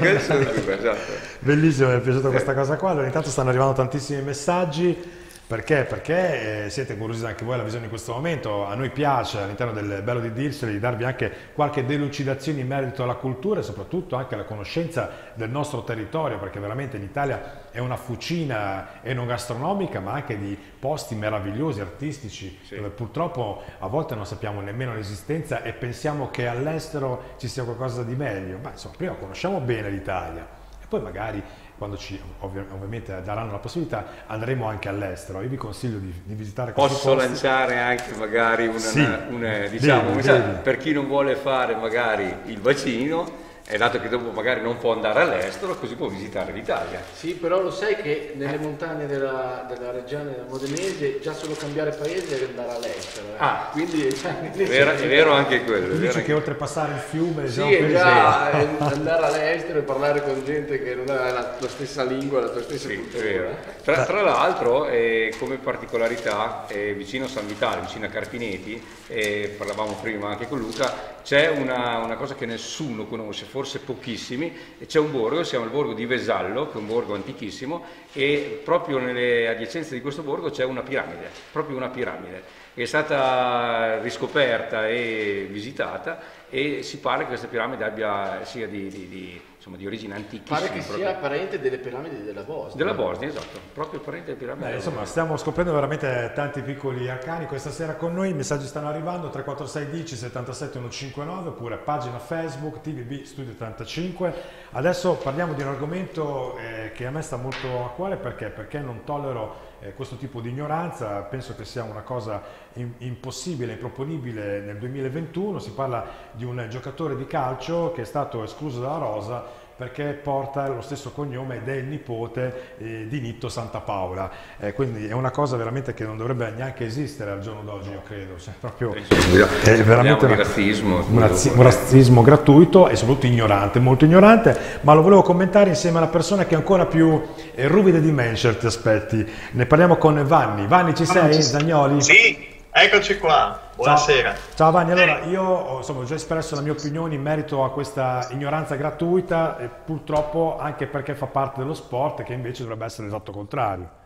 esatto. Bellissimo, mi è piaciuta questa cosa qua. Allora, intanto stanno arrivando tantissimi messaggi. Perché? Perché eh, siete curiosi anche voi alla visione in questo momento, a noi piace all'interno del Bello di Dirsel di darvi anche qualche delucidazione in merito alla cultura e soprattutto anche alla conoscenza del nostro territorio, perché veramente in Italia è una fucina enogastronomica ma anche di posti meravigliosi, artistici, sì. dove purtroppo a volte non sappiamo nemmeno l'esistenza e pensiamo che all'estero ci sia qualcosa di meglio, ma insomma prima conosciamo bene l'Italia e poi magari quando ci ovvi- ovviamente daranno la possibilità andremo anche all'estero. Io vi consiglio di, di visitare Posso posti. lanciare anche magari una, sì, una, una diciamo, devi, devi. per chi non vuole fare magari il vaccino, è dato che dopo magari non può andare all'estero, così può visitare l'Italia. Sì, però lo sai che nelle montagne della, della regione modenese già solo cambiare paese è andare all'estero. eh. Ah, quindi cioè, È vero, è vero anche quello. Tu vero dici anche- che oltrepassare il fiume Sì, già è già eh, andare all'estero e parlare con gente che non ha la tua stessa lingua, la tua stessa Sì, è cultura. vero. Tra, tra l'altro, eh, come particolarità, eh, vicino a San Vitale, vicino a Carpineti, eh, parlavamo prima anche con Luca, c'è una, una cosa che nessuno conosce, forse pochissimi, c'è un borgo, si chiama il borgo di Vesallo, che è un borgo antichissimo, e proprio nelle adiacenze di questo borgo c'è una piramide, proprio una piramide, è stata riscoperta e visitata e si pare che questa piramide abbia, sia di, di- di, insomma, di origine antichissima. Pare che proprio. sia parente delle piramidi della Bosnia. Della Bosnia, esatto, proprio parente delle piramidi. Beh, insomma, stiamo scoprendo veramente tanti piccoli arcani questa sera con noi. I messaggi stanno arrivando 346 10 77 159 oppure pagina Facebook TVB Studio 85. Adesso parliamo di un argomento eh, che a me sta molto a cuore perché, perché non tollero eh, questo tipo di ignoranza. Penso che sia una cosa im- impossibile, improponibile nel 2021. Si parla di un giocatore di calcio che è stato escluso dalla rosa perché porta lo stesso cognome ed è il nipote eh, di Nitto Santa Paola. Eh, quindi è una cosa veramente che non dovrebbe neanche esistere al giorno d'oggi, io credo. Cioè, proprio, è veramente una- razzismo, un, razzi- un razzismo gratuito e soprattutto ignorante, molto ignorante, ma lo volevo commentare insieme alla persona che è ancora più eh, ruvida di me in certi aspetti. Ne parliamo con Vanni. Vanni ci sei? Zagnoli? Sì, eccoci qua. Buonasera. Ciao Vanni, allora io ho, insomma, ho già espresso la mia opinione in merito a questa ignoranza gratuita e purtroppo anche perché fa parte dello sport che invece dovrebbe essere l'esatto contrario.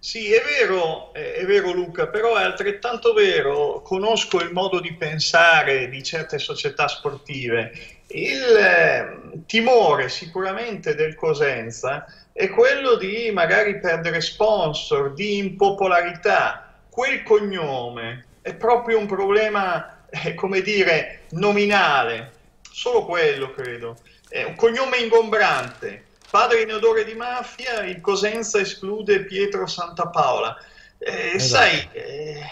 Sì, è vero, è vero Luca, però è altrettanto vero, conosco il modo di pensare di certe società sportive. Il eh, timore sicuramente del Cosenza è quello di magari perdere sponsor, di impopolarità. Quel cognome è proprio un problema, eh, come dire, nominale, solo quello credo. È un cognome ingombrante. Padre in odore di mafia, il Cosenza esclude Pietro Santa Paola. Eh, Esatto. Sai, eh,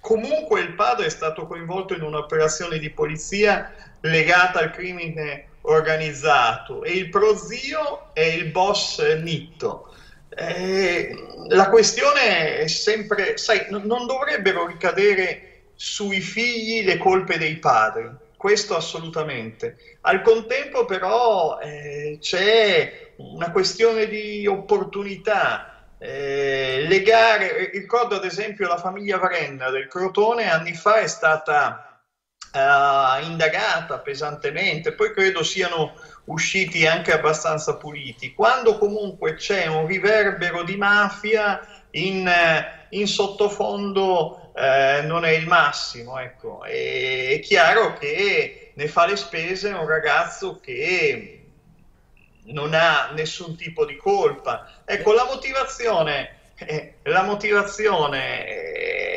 comunque il padre è stato coinvolto in un'operazione di polizia legata al crimine organizzato e il prozio è il boss Nitto. Eh, la questione è sempre, sai, n- non dovrebbero ricadere sui figli le colpe dei padri, questo assolutamente. Al contempo però eh, c'è una questione di opportunità. eh, legare, ricordo ad esempio la famiglia Varenna del Crotone anni fa è stata eh, indagata pesantemente, poi credo siano usciti anche abbastanza puliti. Quando comunque c'è un riverbero di mafia in, in sottofondo eh, non è il massimo, ecco. E- è chiaro che ne fa le spese un ragazzo che non ha nessun tipo di colpa. Ecco, la motivazione, eh, la motivazione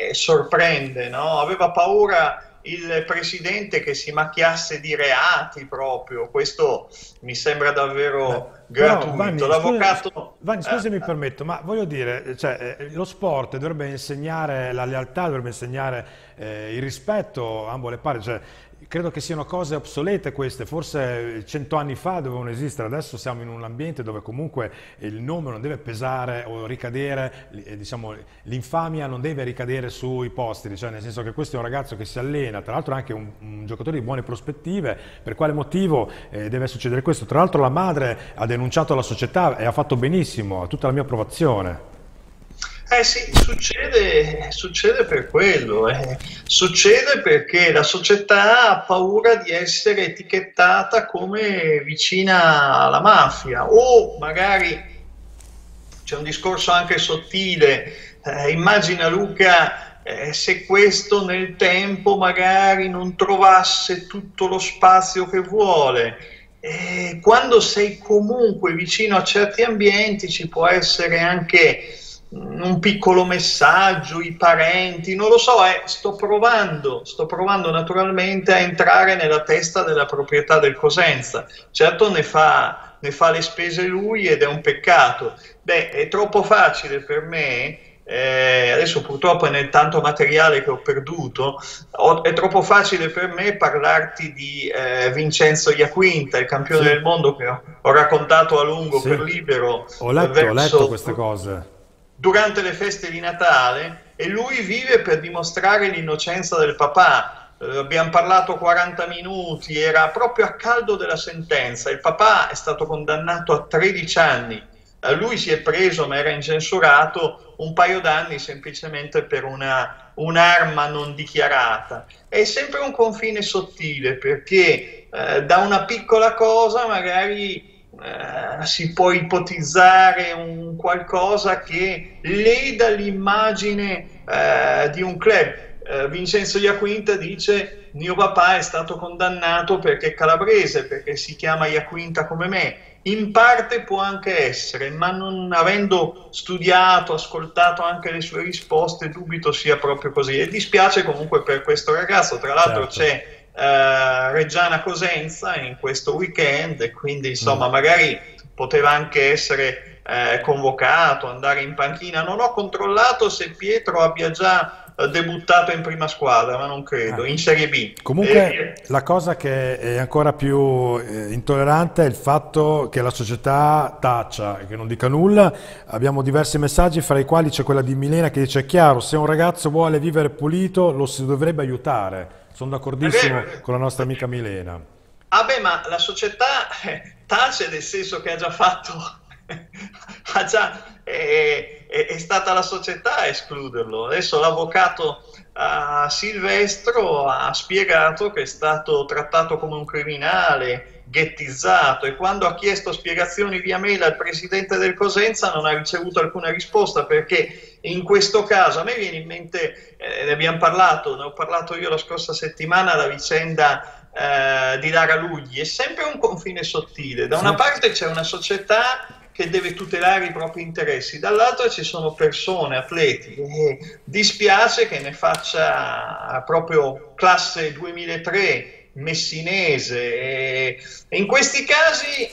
eh, sorprende, no? Aveva paura il presidente che si macchiasse di reati proprio, questo mi sembra davvero gratuito. Vanni, L'avvocato... Vanni, scusa se mi permetto, ma voglio dire, cioè, eh, lo sport dovrebbe insegnare la lealtà, dovrebbe insegnare eh, il rispetto a ambo le parti. Cioè, credo che siano cose obsolete queste, forse cento anni fa dovevano esistere, adesso siamo in un ambiente dove comunque il nome non deve pesare o ricadere, eh, diciamo, l'infamia non deve ricadere sui posteri, cioè nel senso che questo è un ragazzo che si allena, tra l'altro è anche un, un giocatore di buone prospettive, per quale motivo eh, deve succedere questo? Tra l'altro la madre ha denunciato la società e ha fatto benissimo, ha tutta la mia approvazione. Eh sì, succede, succede per quello, eh. succede perché la società ha paura di essere etichettata come vicina alla mafia o magari c'è un discorso anche sottile, eh, immagina Luca eh, se questo nel tempo magari non trovasse tutto lo spazio che vuole. Eh, quando sei comunque vicino a certi ambienti ci può essere anche un piccolo messaggio, i parenti, non lo so, eh, sto provando, sto provando naturalmente a entrare nella testa della proprietà del Cosenza. Certo ne fa, ne fa le spese lui ed è un peccato. Beh, è troppo facile per me. eh, adesso purtroppo nel tanto materiale che ho perduto, ho- è troppo facile per me parlarti di eh, Vincenzo Iaquinta, il campione Sì. del mondo che ho, ho raccontato a lungo Sì. per libero. Ho letto, ho verso- letto queste cose. Durante le feste di Natale e lui vive per dimostrare l'innocenza del papà. Eh, abbiamo parlato 40 minuti, era proprio a caldo della sentenza. Il papà è stato condannato a 13 anni. Eh, lui si è preso, ma era incensurato, un paio d'anni semplicemente per una, un'arma non dichiarata. È sempre un confine sottile perché eh, da una piccola cosa magari eh, si può ipotizzare un qualcosa che leda l'immagine eh, di un club. Eh, Vincenzo Iaquinta dice mio papà è stato condannato perché è calabrese, perché si chiama Iaquinta come me. In parte può anche essere, ma non avendo studiato, ascoltato anche le sue risposte, dubito sia proprio così. E dispiace comunque per questo ragazzo. Tra l'altro Certo. c'è eh, Reggiana Cosenza in questo weekend e quindi insomma magari poteva anche essere eh, convocato, andare in panchina. Non ho controllato se Pietro abbia già debuttato in prima squadra, ma non credo, in Serie B. Comunque Eh, la cosa che è ancora più eh, intollerante è il fatto che la società taccia e che non dica nulla. Abbiamo diversi messaggi, fra i quali c'è quella di Milena che dice: È chiaro, se un ragazzo vuole vivere pulito, lo si dovrebbe aiutare. Sono d'accordissimo vero. con la nostra amica Milena. Ah beh, ma la società eh, tace nel senso che ha già fatto, già, è, è- è stata la società a escluderlo. Adesso l'avvocato a Silvestro ha spiegato che è stato trattato come un criminale, ghettizzato e quando ha chiesto spiegazioni via mail al presidente del Cosenza non ha ricevuto alcuna risposta perché in questo caso a me viene in mente, eh, ne abbiamo parlato, ne ho parlato io la scorsa settimana, la vicenda eh, di Lara Lugli, è sempre un confine sottile. Da una parte c'è una società che deve tutelare i propri interessi, dall'altra ci sono persone, atleti, e dispiace che ne faccia proprio classe 2003, messinese, e, in questi casi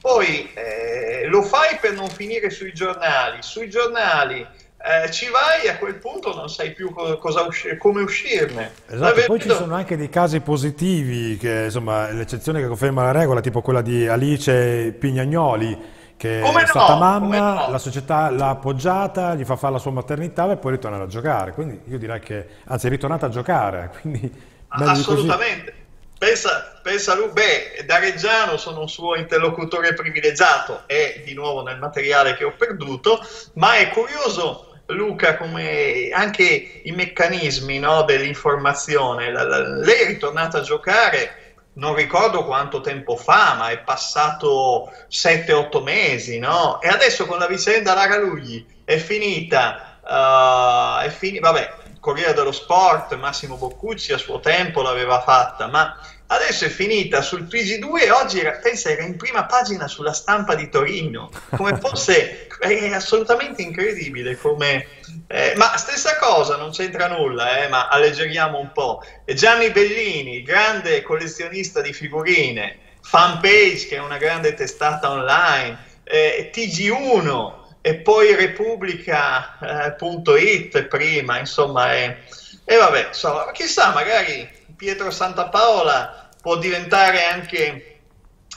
poi eh, lo fai per non finire sui giornali, sui giornali eh, ci vai a quel punto non sai più usci- come uscirne. Esatto, poi ci sono anche dei casi positivi, che insomma, l'eccezione che conferma la regola, tipo quella di Alice Pignagnoli, che Come è stata no, come mamma, no. la società l'ha appoggiata, gli fa fare la sua maternità e poi ritornare a giocare. Quindi io direi che, anzi, è ritornata a giocare. Assolutamente. Pensa, pensa lui, beh, da Reggiano sono un suo interlocutore privilegiato, è di nuovo nel materiale che ho perduto, ma è curioso Luca come anche i meccanismi no, dell'informazione. La- la- lei è ritornata a giocare, non ricordo quanto tempo fa, ma è passato 7-8 mesi, no? E adesso con la vicenda Lara Lugli è finita, uh, è fini- vabbè, Corriere dello Sport, Massimo Boccucci a suo tempo l'aveva fatta, ma adesso è finita sul TG2 e oggi era, pensa, era in prima pagina sulla stampa di Torino, come fosse è assolutamente incredibile come... eh, ma stessa cosa, non c'entra nulla, eh, ma alleggeriamo un po'. Gianni Bellini, grande collezionista di figurine, Fanpage, che è una grande testata online, eh, TG1, e poi Repubblica.it prima, insomma, e, e vabbè, insomma, chissà, magari Pietro Santapaola può diventare anche,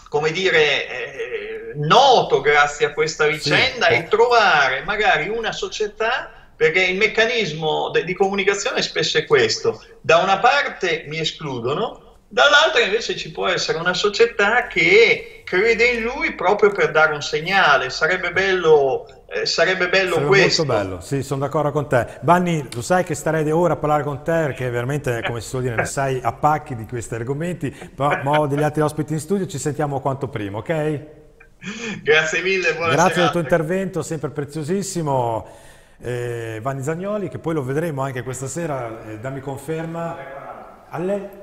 come dire, eh, noto grazie a questa vicenda Sì. e trovare magari una società, perché il meccanismo de- di comunicazione spesso è questo, da una parte mi escludono, dall'altra invece ci può essere una società che crede in lui proprio per dare un segnale, sarebbe bello, eh, sarebbe bello Sarebbe questo. molto bello, sì, sono d'accordo con te. Banni, lo sai che starei ore a parlare con te perché veramente, come si suol dire, ne sai a pacchi di questi argomenti, però ho degli altri ospiti in studio, ci sentiamo quanto prima, ok? Grazie mille, buona Grazie del tuo intervento, sempre preziosissimo. Eh, Vanni Zagnoli, che poi lo vedremo anche questa sera, eh, dammi conferma, alle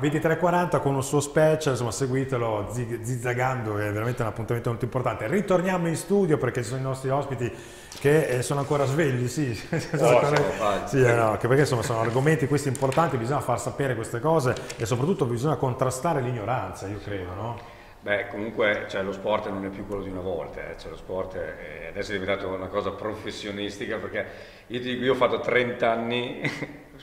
23.40 con un suo special, insomma seguitelo, zizzagando, è veramente un appuntamento molto importante. Ritorniamo in studio perché ci sono i nostri ospiti che eh, sono ancora svegli, sì, sono ancora- sì, eh, no, perché insomma sono argomenti questi importanti, bisogna far sapere queste cose e soprattutto bisogna contrastare l'ignoranza, io credo, no? Beh, comunque cioè, lo sport non è più quello di una volta, eh. cioè, lo sport è, adesso è diventato una cosa professionistica perché io dico, io ho fatto 30 anni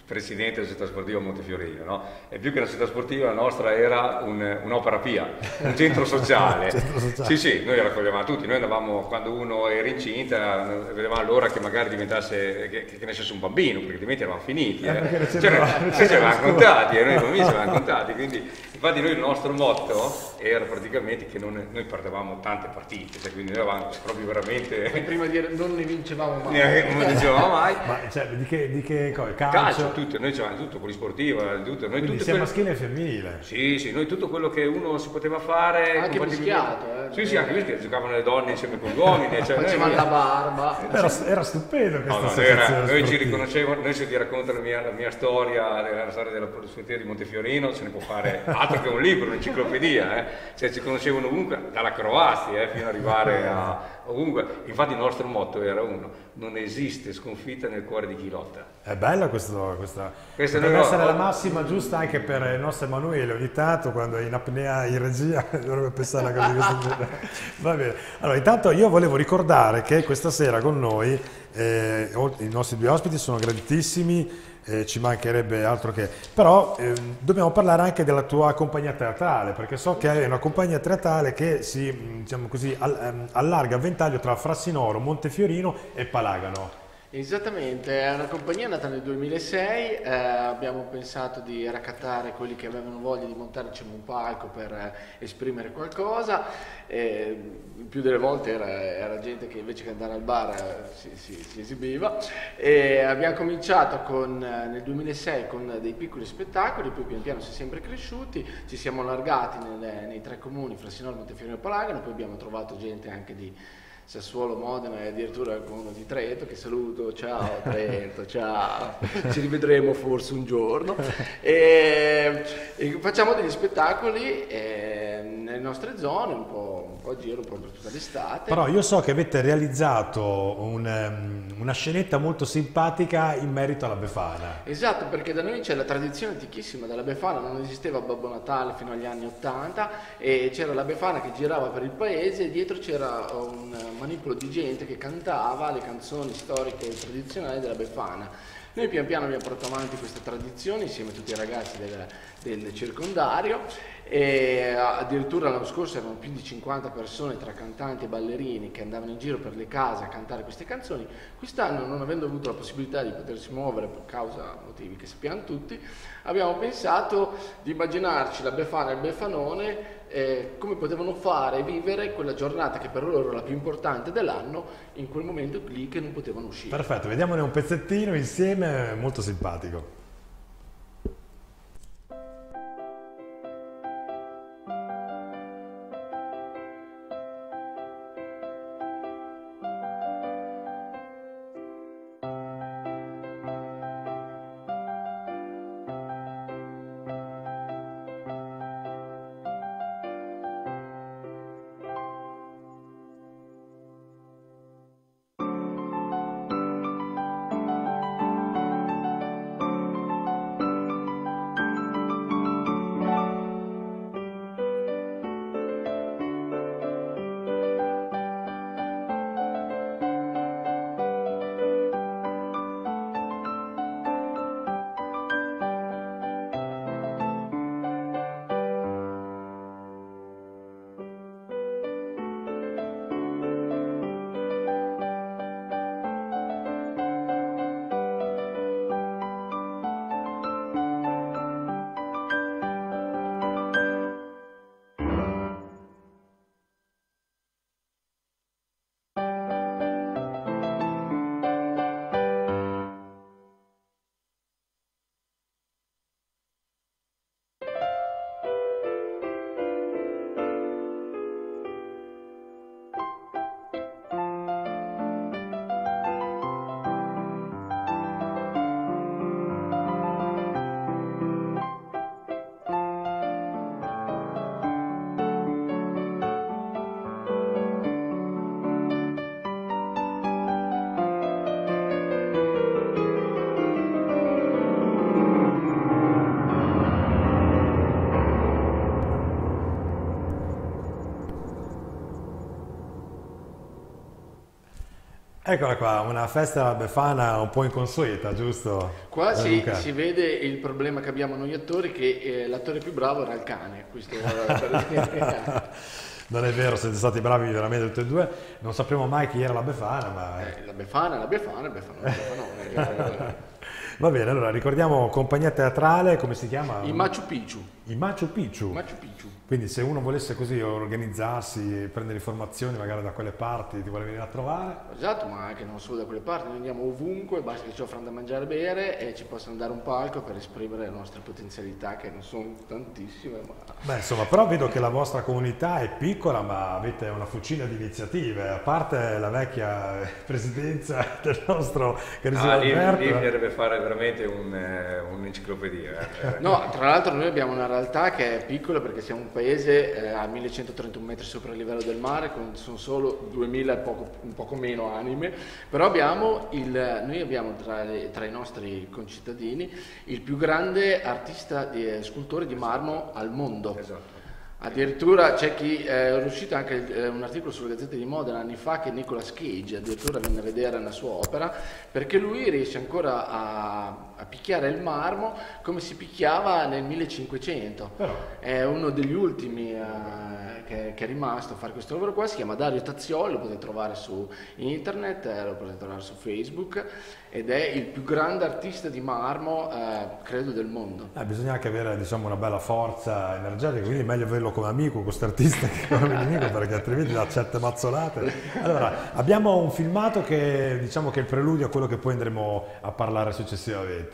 presidente della città sportiva Montefiorino, no? E più che una città sportiva la nostra era un, un'opera pia, un centro sociale. Centro sociale. Sì, sì, noi raccoglievamo tutti, noi andavamo quando uno era incinta, vedevamo l'ora che magari diventasse, che, che nascesse un bambino, perché altrimenti eravamo finiti. Eh, Eh. non Cioè, noi c'era ci avevamo contati, eh, noi bambini ci avevamo contati, quindi infatti noi il nostro motto era praticamente che non- noi perdevamo tante partite, cioè, quindi noi avevamo proprio E veramente... prima di dire non ne vincevamo mai. Neanche come dicevamo mai. Ma cioè, di che, di che cosa? Calcio? Calcio, tutto, noi c'avevamo tutto, polisportivo, tutto. Noi Quindi tutto sia quello- maschile che femminile. Sì, sì, noi tutto quello che uno si poteva fare... Anche mischiato, eh. Sì, sì, anche mischiato, giocavano le donne insieme con gli uomini. Cioè, noi- Facevamo la barba. Era, era stupendo No, questa no, associazione era- noi ci riconoscevamo, noi se ti racconto la mia, la mia storia, la storia della sportiva di Montefiorino, se ne può fare altro che un libro, un'enciclopedia, eh. Cioè, ci conoscevano ovunque, dalla Croazia eh, fino ad arrivare a ovunque. Infatti il nostro motto era uno, non esiste sconfitta nel cuore di chi lotta. È bella questo, questa. Questa noi- essere la massima giusta anche per il nostro Emanuele. Ogni tanto, quando è in apnea in regia, dovrebbe pensare a cosa di questo genere. Va bene. Allora, intanto io volevo ricordare che questa sera con noi eh, i nostri due ospiti sono graditissimi. Eh, ci mancherebbe altro che. Però ehm, dobbiamo parlare anche della tua compagnia teatrale, perché so che hai una compagnia teatrale che si mh, diciamo così, al- ehm, allarga il ventaglio tra Frassinoro, Montefiorino e Palagano. Esattamente, è una compagnia nata nel 2006, eh, abbiamo pensato di raccattare quelli che avevano voglia di montarci un palco per eh, esprimere qualcosa, eh, più delle volte era, era gente che invece che andare al bar eh, si, si- si esibiva. E abbiamo cominciato con, eh, nel 2006 con dei piccoli spettacoli, poi pian piano si è sempre cresciuti, ci siamo allargati nelle- nei tre comuni, Frassinoro, Montefiorino e Palagano, poi abbiamo trovato gente anche di Sassuolo, Modena e addirittura uno di Trento che saluto, ciao Trento, ciao, ci rivedremo forse un giorno. E, e facciamo degli spettacoli eh, nelle nostre zone, un po', un po' a giro, un po' per tutta l'estate. Però io so che avete realizzato un, ehm, una scenetta molto simpatica in merito alla Befana. Esatto, perché da noi c'è la tradizione antichissima della Befana, non esisteva Babbo Natale fino agli anni Ottanta e c'era la Befana che girava per il paese e dietro c'era un manipolo di gente che cantava le canzoni storiche e tradizionali della Befana. Noi pian piano abbiamo portato avanti questa tradizione insieme a tutti i ragazzi del, del circondario e addirittura l'anno scorso erano più di 50 persone tra cantanti e ballerini che andavano in giro per le case a cantare queste canzoni. Quest'anno, non avendo avuto la possibilità di potersi muovere per causa motivi che sappiamo tutti, abbiamo pensato di immaginarci la Befana e il Befanone eh, come potevano fare e vivere quella giornata che per loro era la più importante dell'anno in quel momento lì che non potevano uscire. Perfetto, vediamone un pezzettino insieme, molto simpatico. Eccola qua, una festa Befana un po' inconsueta, giusto? Qua Eh, si, si vede il problema che abbiamo noi attori, che eh, l'attore più bravo era il cane. Questo, Non è vero, siete stati bravi veramente tutti e due. Non sappiamo mai chi era la Befana, ma... Eh, la Befana, la Befana, il Befanone, il Befanone. Va bene, allora ricordiamo compagnia teatrale, come si chiama? I Machu Picchu. I Machu Picchu. Machu Picchu. Quindi se uno volesse così organizzarsi, prendere informazioni magari da quelle parti, ti vuole venire a trovare? Esatto, ma anche non solo da quelle parti, noi andiamo ovunque, basta che ci offrano da mangiare e bere e ci possono dare un palco per esprimere le nostre potenzialità, che non sono tantissime, ma... Beh, insomma, però vedo che la vostra comunità è piccola, ma avete una fucina di iniziative, a parte la vecchia presidenza del nostro carissimo Ah, lì, Alberto. lì bisognerebbe fare veramente un, eh, un'enciclopedia. eh. No, tra l'altro noi abbiamo una realtà che è piccola perché siamo un paese eh, a 1131 metri sopra il livello del mare, con, sono solo 2000 e poco, un poco meno anime, però abbiamo il, noi abbiamo tra, le- tra i nostri concittadini il più grande artista di, eh, scultore di marmo al mondo. Addirittura c'è chi eh, è riuscito anche eh, un articolo sulla Gazzetta di Modena anni fa che Nicolas Cage addirittura venne a vedere una sua opera perché lui riesce ancora a, a picchiare il marmo come si picchiava nel 1500. È uno degli ultimi eh, che, che è rimasto a fare questo lavoro qua, si chiama Dario Tazzioli, lo potete trovare su internet, eh, lo potete trovare su Facebook ed è il più grande artista di marmo eh, credo del mondo. Eh, bisogna anche avere diciamo, una bella forza energetica, quindi è meglio averlo come amico questo artista che come nemico perché altrimenti dà certe mazzolate. Allora, abbiamo un filmato che diciamo che è il preludio a quello che poi andremo a parlare successivamente.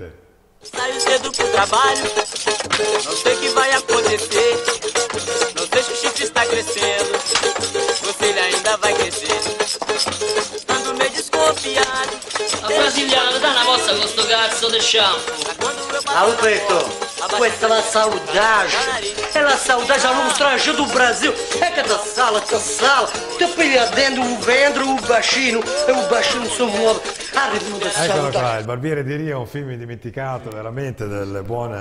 Sai cedo pro trabalho, não sei o que vai acontecer. Não se o chifre está crescendo, ou se ele ainda vai crescer. Ando meio desconfiado. Ma brasiliano, dai una mossa con sto cazzo di shampoo. Alberto, questa é a saudade. É a saudade ao novo estrangeiro do Brasil. É cada sala, cada sala. Te pilhadendo o vendro, o baixinho. É o baixinho sou modo. Arrivano da Eccolo saudade. qua, Il Barbiere di Rio, un film indimenticato veramente del buon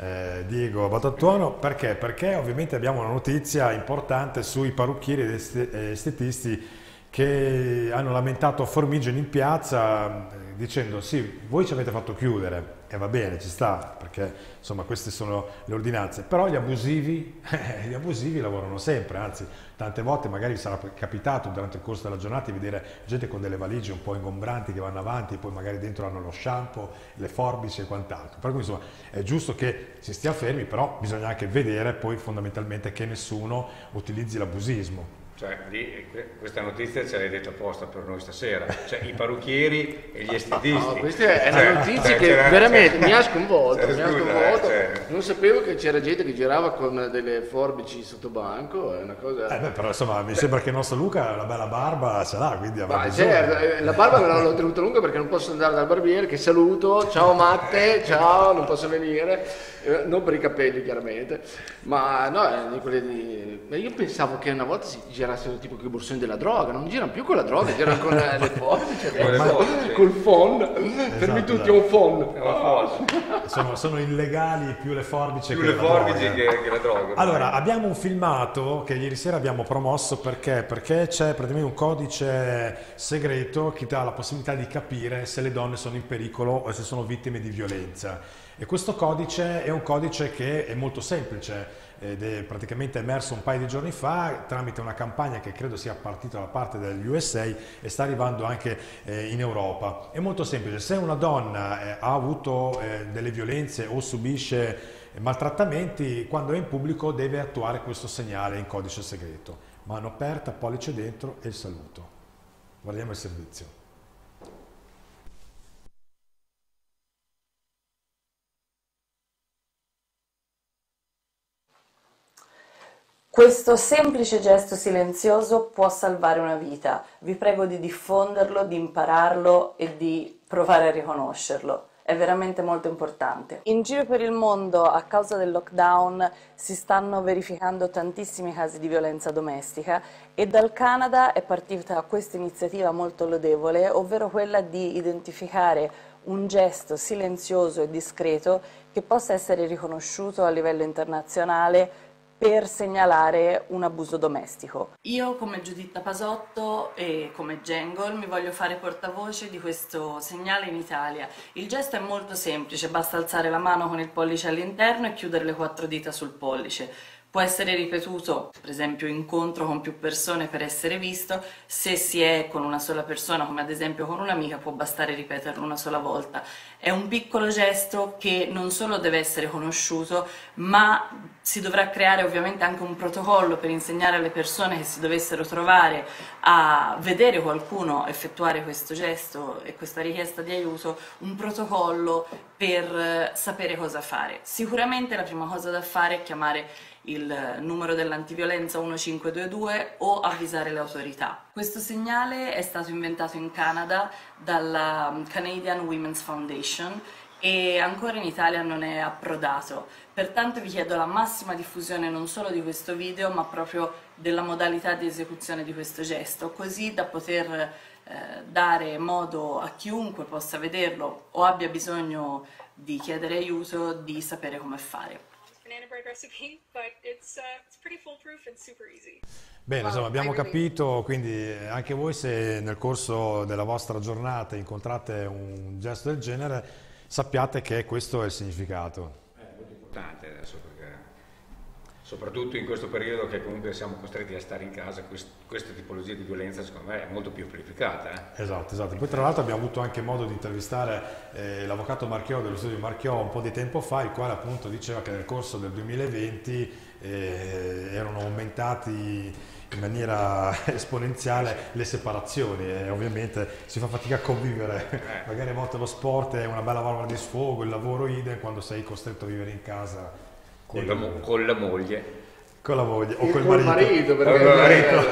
eh, Diego Batattuono. Perché? Perché ovviamente abbiamo una notizia importante sui parrucchieri ed este- estetisti che hanno lamentato Formigine in piazza dicendo sì, voi ci avete fatto chiudere e va bene, ci sta, perché insomma queste sono le ordinanze, però gli abusivi, gli abusivi lavorano sempre, anzi tante volte magari sarà capitato durante il corso della giornata di vedere gente con delle valigie un po' ingombranti che vanno avanti, poi magari dentro hanno lo shampoo, le forbici e quant'altro. Per cui insomma è giusto che si stia fermi, però bisogna anche vedere poi fondamentalmente che nessuno utilizzi l'abusismo. Cioè, lì, que- questa notizia ce l'hai detta apposta per noi stasera. Cioè, i parrucchieri e gli estetisti. No, questa è una Cioè, notizia cioè, che veramente cioè- mi ha sconvolto, cioè, mi ha sconvolto. cioè, Non sapevo che c'era gente che girava con delle forbici sotto banco, è una cosa... Eh beh, però insomma mi sembra che il nostro Luca la bella barba ce l'ha, quindi avrà Ma certo, eh, la barba me l'hanno tenuta lunga perché non posso andare dal barbiere che saluto, ciao Matte, ciao, non posso venire, Eh, non per i capelli chiaramente, ma no, è di quelle di... ma Io pensavo che una volta si girassero tipo i borsoni della droga, non girano più con la droga, girano con eh, le forbici adesso, forbici. col phon, fermi Esatto, tutti, un phon. Sono, sono illegali più le forbici Più che le la forbici droga. che, che la droga. Allora, abbiamo un filmato che ieri sera abbiamo promosso perché? Perché c'è praticamente un codice segreto che dà la possibilità di capire se le donne sono in pericolo o se sono vittime di violenza. E questo codice è un codice che è molto semplice ed è praticamente emerso un paio di giorni fa tramite una campagna che credo sia partita da parte degli USA e sta arrivando anche eh, in Europa. È molto semplice, se una donna eh, ha avuto eh, delle violenze o subisce maltrattamenti, quando è in pubblico deve attuare questo segnale in codice segreto. Mano aperta, pollice dentro e il saluto. Guardiamo il servizio. Questo semplice gesto silenzioso può salvare una vita. Vi prego di diffonderlo, di impararlo e di provare a riconoscerlo. È veramente molto importante. In giro per il mondo, a causa del lockdown, si stanno verificando tantissimi casi di violenza domestica e dal Canada è partita questa iniziativa molto lodevole, ovvero quella di identificare un gesto silenzioso e discreto che possa essere riconosciuto a livello internazionale per segnalare un abuso domestico. Io come Giuditta Pasotto e come Jengol mi voglio fare portavoce di questo segnale in Italia. Il gesto è molto semplice, basta alzare la mano con il pollice all'interno e chiudere le quattro dita sul pollice. Può essere ripetuto, per esempio incontro con più persone per essere visto, se si è con una sola persona, come ad esempio con un'amica, può bastare ripeterlo una sola volta. È un piccolo gesto che non solo deve essere conosciuto, ma si dovrà creare ovviamente anche un protocollo per insegnare alle persone che si dovessero trovare a vedere qualcuno effettuare questo gesto e questa richiesta di aiuto, un protocollo per sapere cosa fare. Sicuramente la prima cosa da fare è chiamare il numero dell'antiviolenza 1522 o avvisare le autorità. Questo segnale è stato inventato in Canada dalla Canadian Women's Foundation e ancora in Italia non è approdato. Pertanto vi chiedo la massima diffusione non solo di questo video ma proprio della modalità di esecuzione di questo gesto, così da poter eh, dare modo a chiunque possa vederlo o abbia bisogno di chiedere aiuto di sapere come fare. Banana bread recipe, but it's uh, it's pretty foolproof and super easy. Bene, insomma abbiamo capito, quindi eh, anche voi se nel corso della vostra giornata incontrate un gesto del genere, sappiate che questo è il significato. È molto importante soprattutto in questo periodo che comunque siamo costretti a stare in casa, quest- questa tipologia di violenza secondo me è molto più amplificata. eh. Esatto, esatto. Poi tra l'altro abbiamo avuto anche modo di intervistare eh, l'avvocato Marchiò dello studio Marchiò un po' di tempo fa, il quale appunto diceva che nel corso del 2020 eh, erano aumentati in maniera esponenziale le separazioni e ovviamente si fa fatica a convivere, magari a volte lo sport è una bella valvola di sfogo, il lavoro idem quando sei costretto a vivere in casa Con la, mo- con la moglie. con la moglie o col marito. marito, perché- Col marito.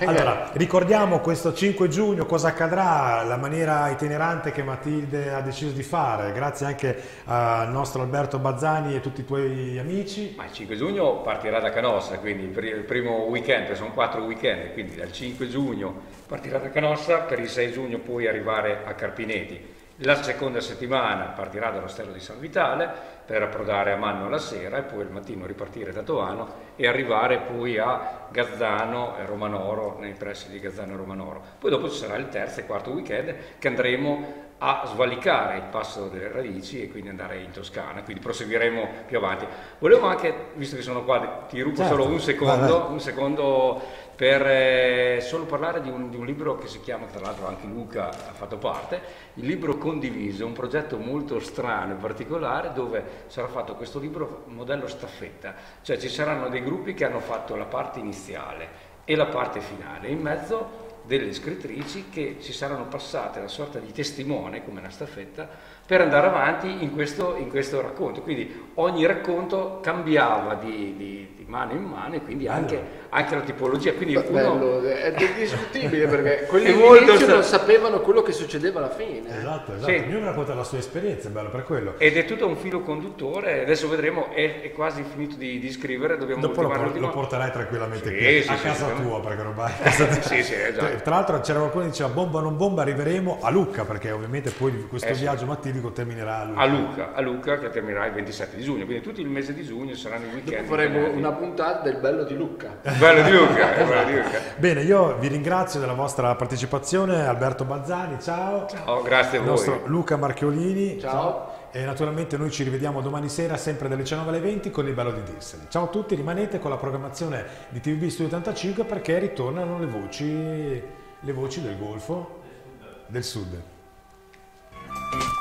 allora, ricordiamo questo 5 giugno cosa accadrà, la maniera itinerante che Matilde ha deciso di fare, grazie anche al nostro Alberto Bazzani e tutti i tuoi amici. Ma il 5 giugno partirà da Canossa, quindi il primo weekend, sono quattro weekend, quindi dal 5 giugno partirà da Canossa, per il 6 giugno poi arrivare a Carpinetti. La seconda settimana partirà dall'Ostello di San Vitale per approdare a Manno la sera e poi il mattino ripartire da Tovano e arrivare poi a Gazzano e Romanoro, nei pressi di Gazzano e Romanoro. Poi dopo ci sarà il terzo e quarto weekend che andremo a svalicare il passo delle radici e quindi andare in Toscana, quindi proseguiremo più avanti. Volevo anche, visto che sono qua, ti rubo Certo, solo un secondo, un secondo per eh, solo parlare di un, di un libro che si chiama, tra l'altro anche Luca ha fatto parte, il libro condiviso, un progetto molto strano e particolare dove sarà fatto questo libro modello staffetta, cioè ci saranno dei gruppi che hanno fatto la parte iniziale e la parte finale, in mezzo delle scrittrici che ci saranno passate una sorta di testimone, come una staffetta, per andare avanti in questo, in questo racconto. Quindi ogni racconto cambiava di, di- di mano in mano e quindi anche, anche la tipologia. Quindi uno- Bello, è discutibile perché quelli molto stra- non sapevano quello che succedeva alla fine. Esatto, esatto. Sì. Ognuno racconta la sua esperienza, è bello per quello. Ed è tutto un filo conduttore, adesso vedremo, è, è quasi finito di, di scrivere, dobbiamo Dopo lo, por- lo porterai tranquillamente Sì, qui, sì, a sì, casa tua, perché ormai a casa tua. Sì, sì, esatto. Tra l'altro c'era qualcuno che diceva bomba non bomba, arriveremo a Lucca, perché ovviamente poi questo Eh sì. viaggio mattidico terminerà a Lucca. a Lucca, a Lucca che terminerà il 27 di giugno, quindi tutto il mese di giugno saranno i weekend. Faremo impegnati. una puntata del bello di Lucca. Bello di Lucca, è bello di Lucca. Bene, io vi ringrazio della vostra partecipazione, Alberto Bazzani, ciao. Ciao, grazie a Il voi. nostro Luca Marchiolini. Ciao. E naturalmente noi ci rivediamo domani sera, sempre dalle 19 alle 20 con il bello di Dirseli. Ciao a tutti, rimanete con la programmazione di TVB Studio 85 perché ritornano le voci, le voci del Golfo, del Sud. Thank you.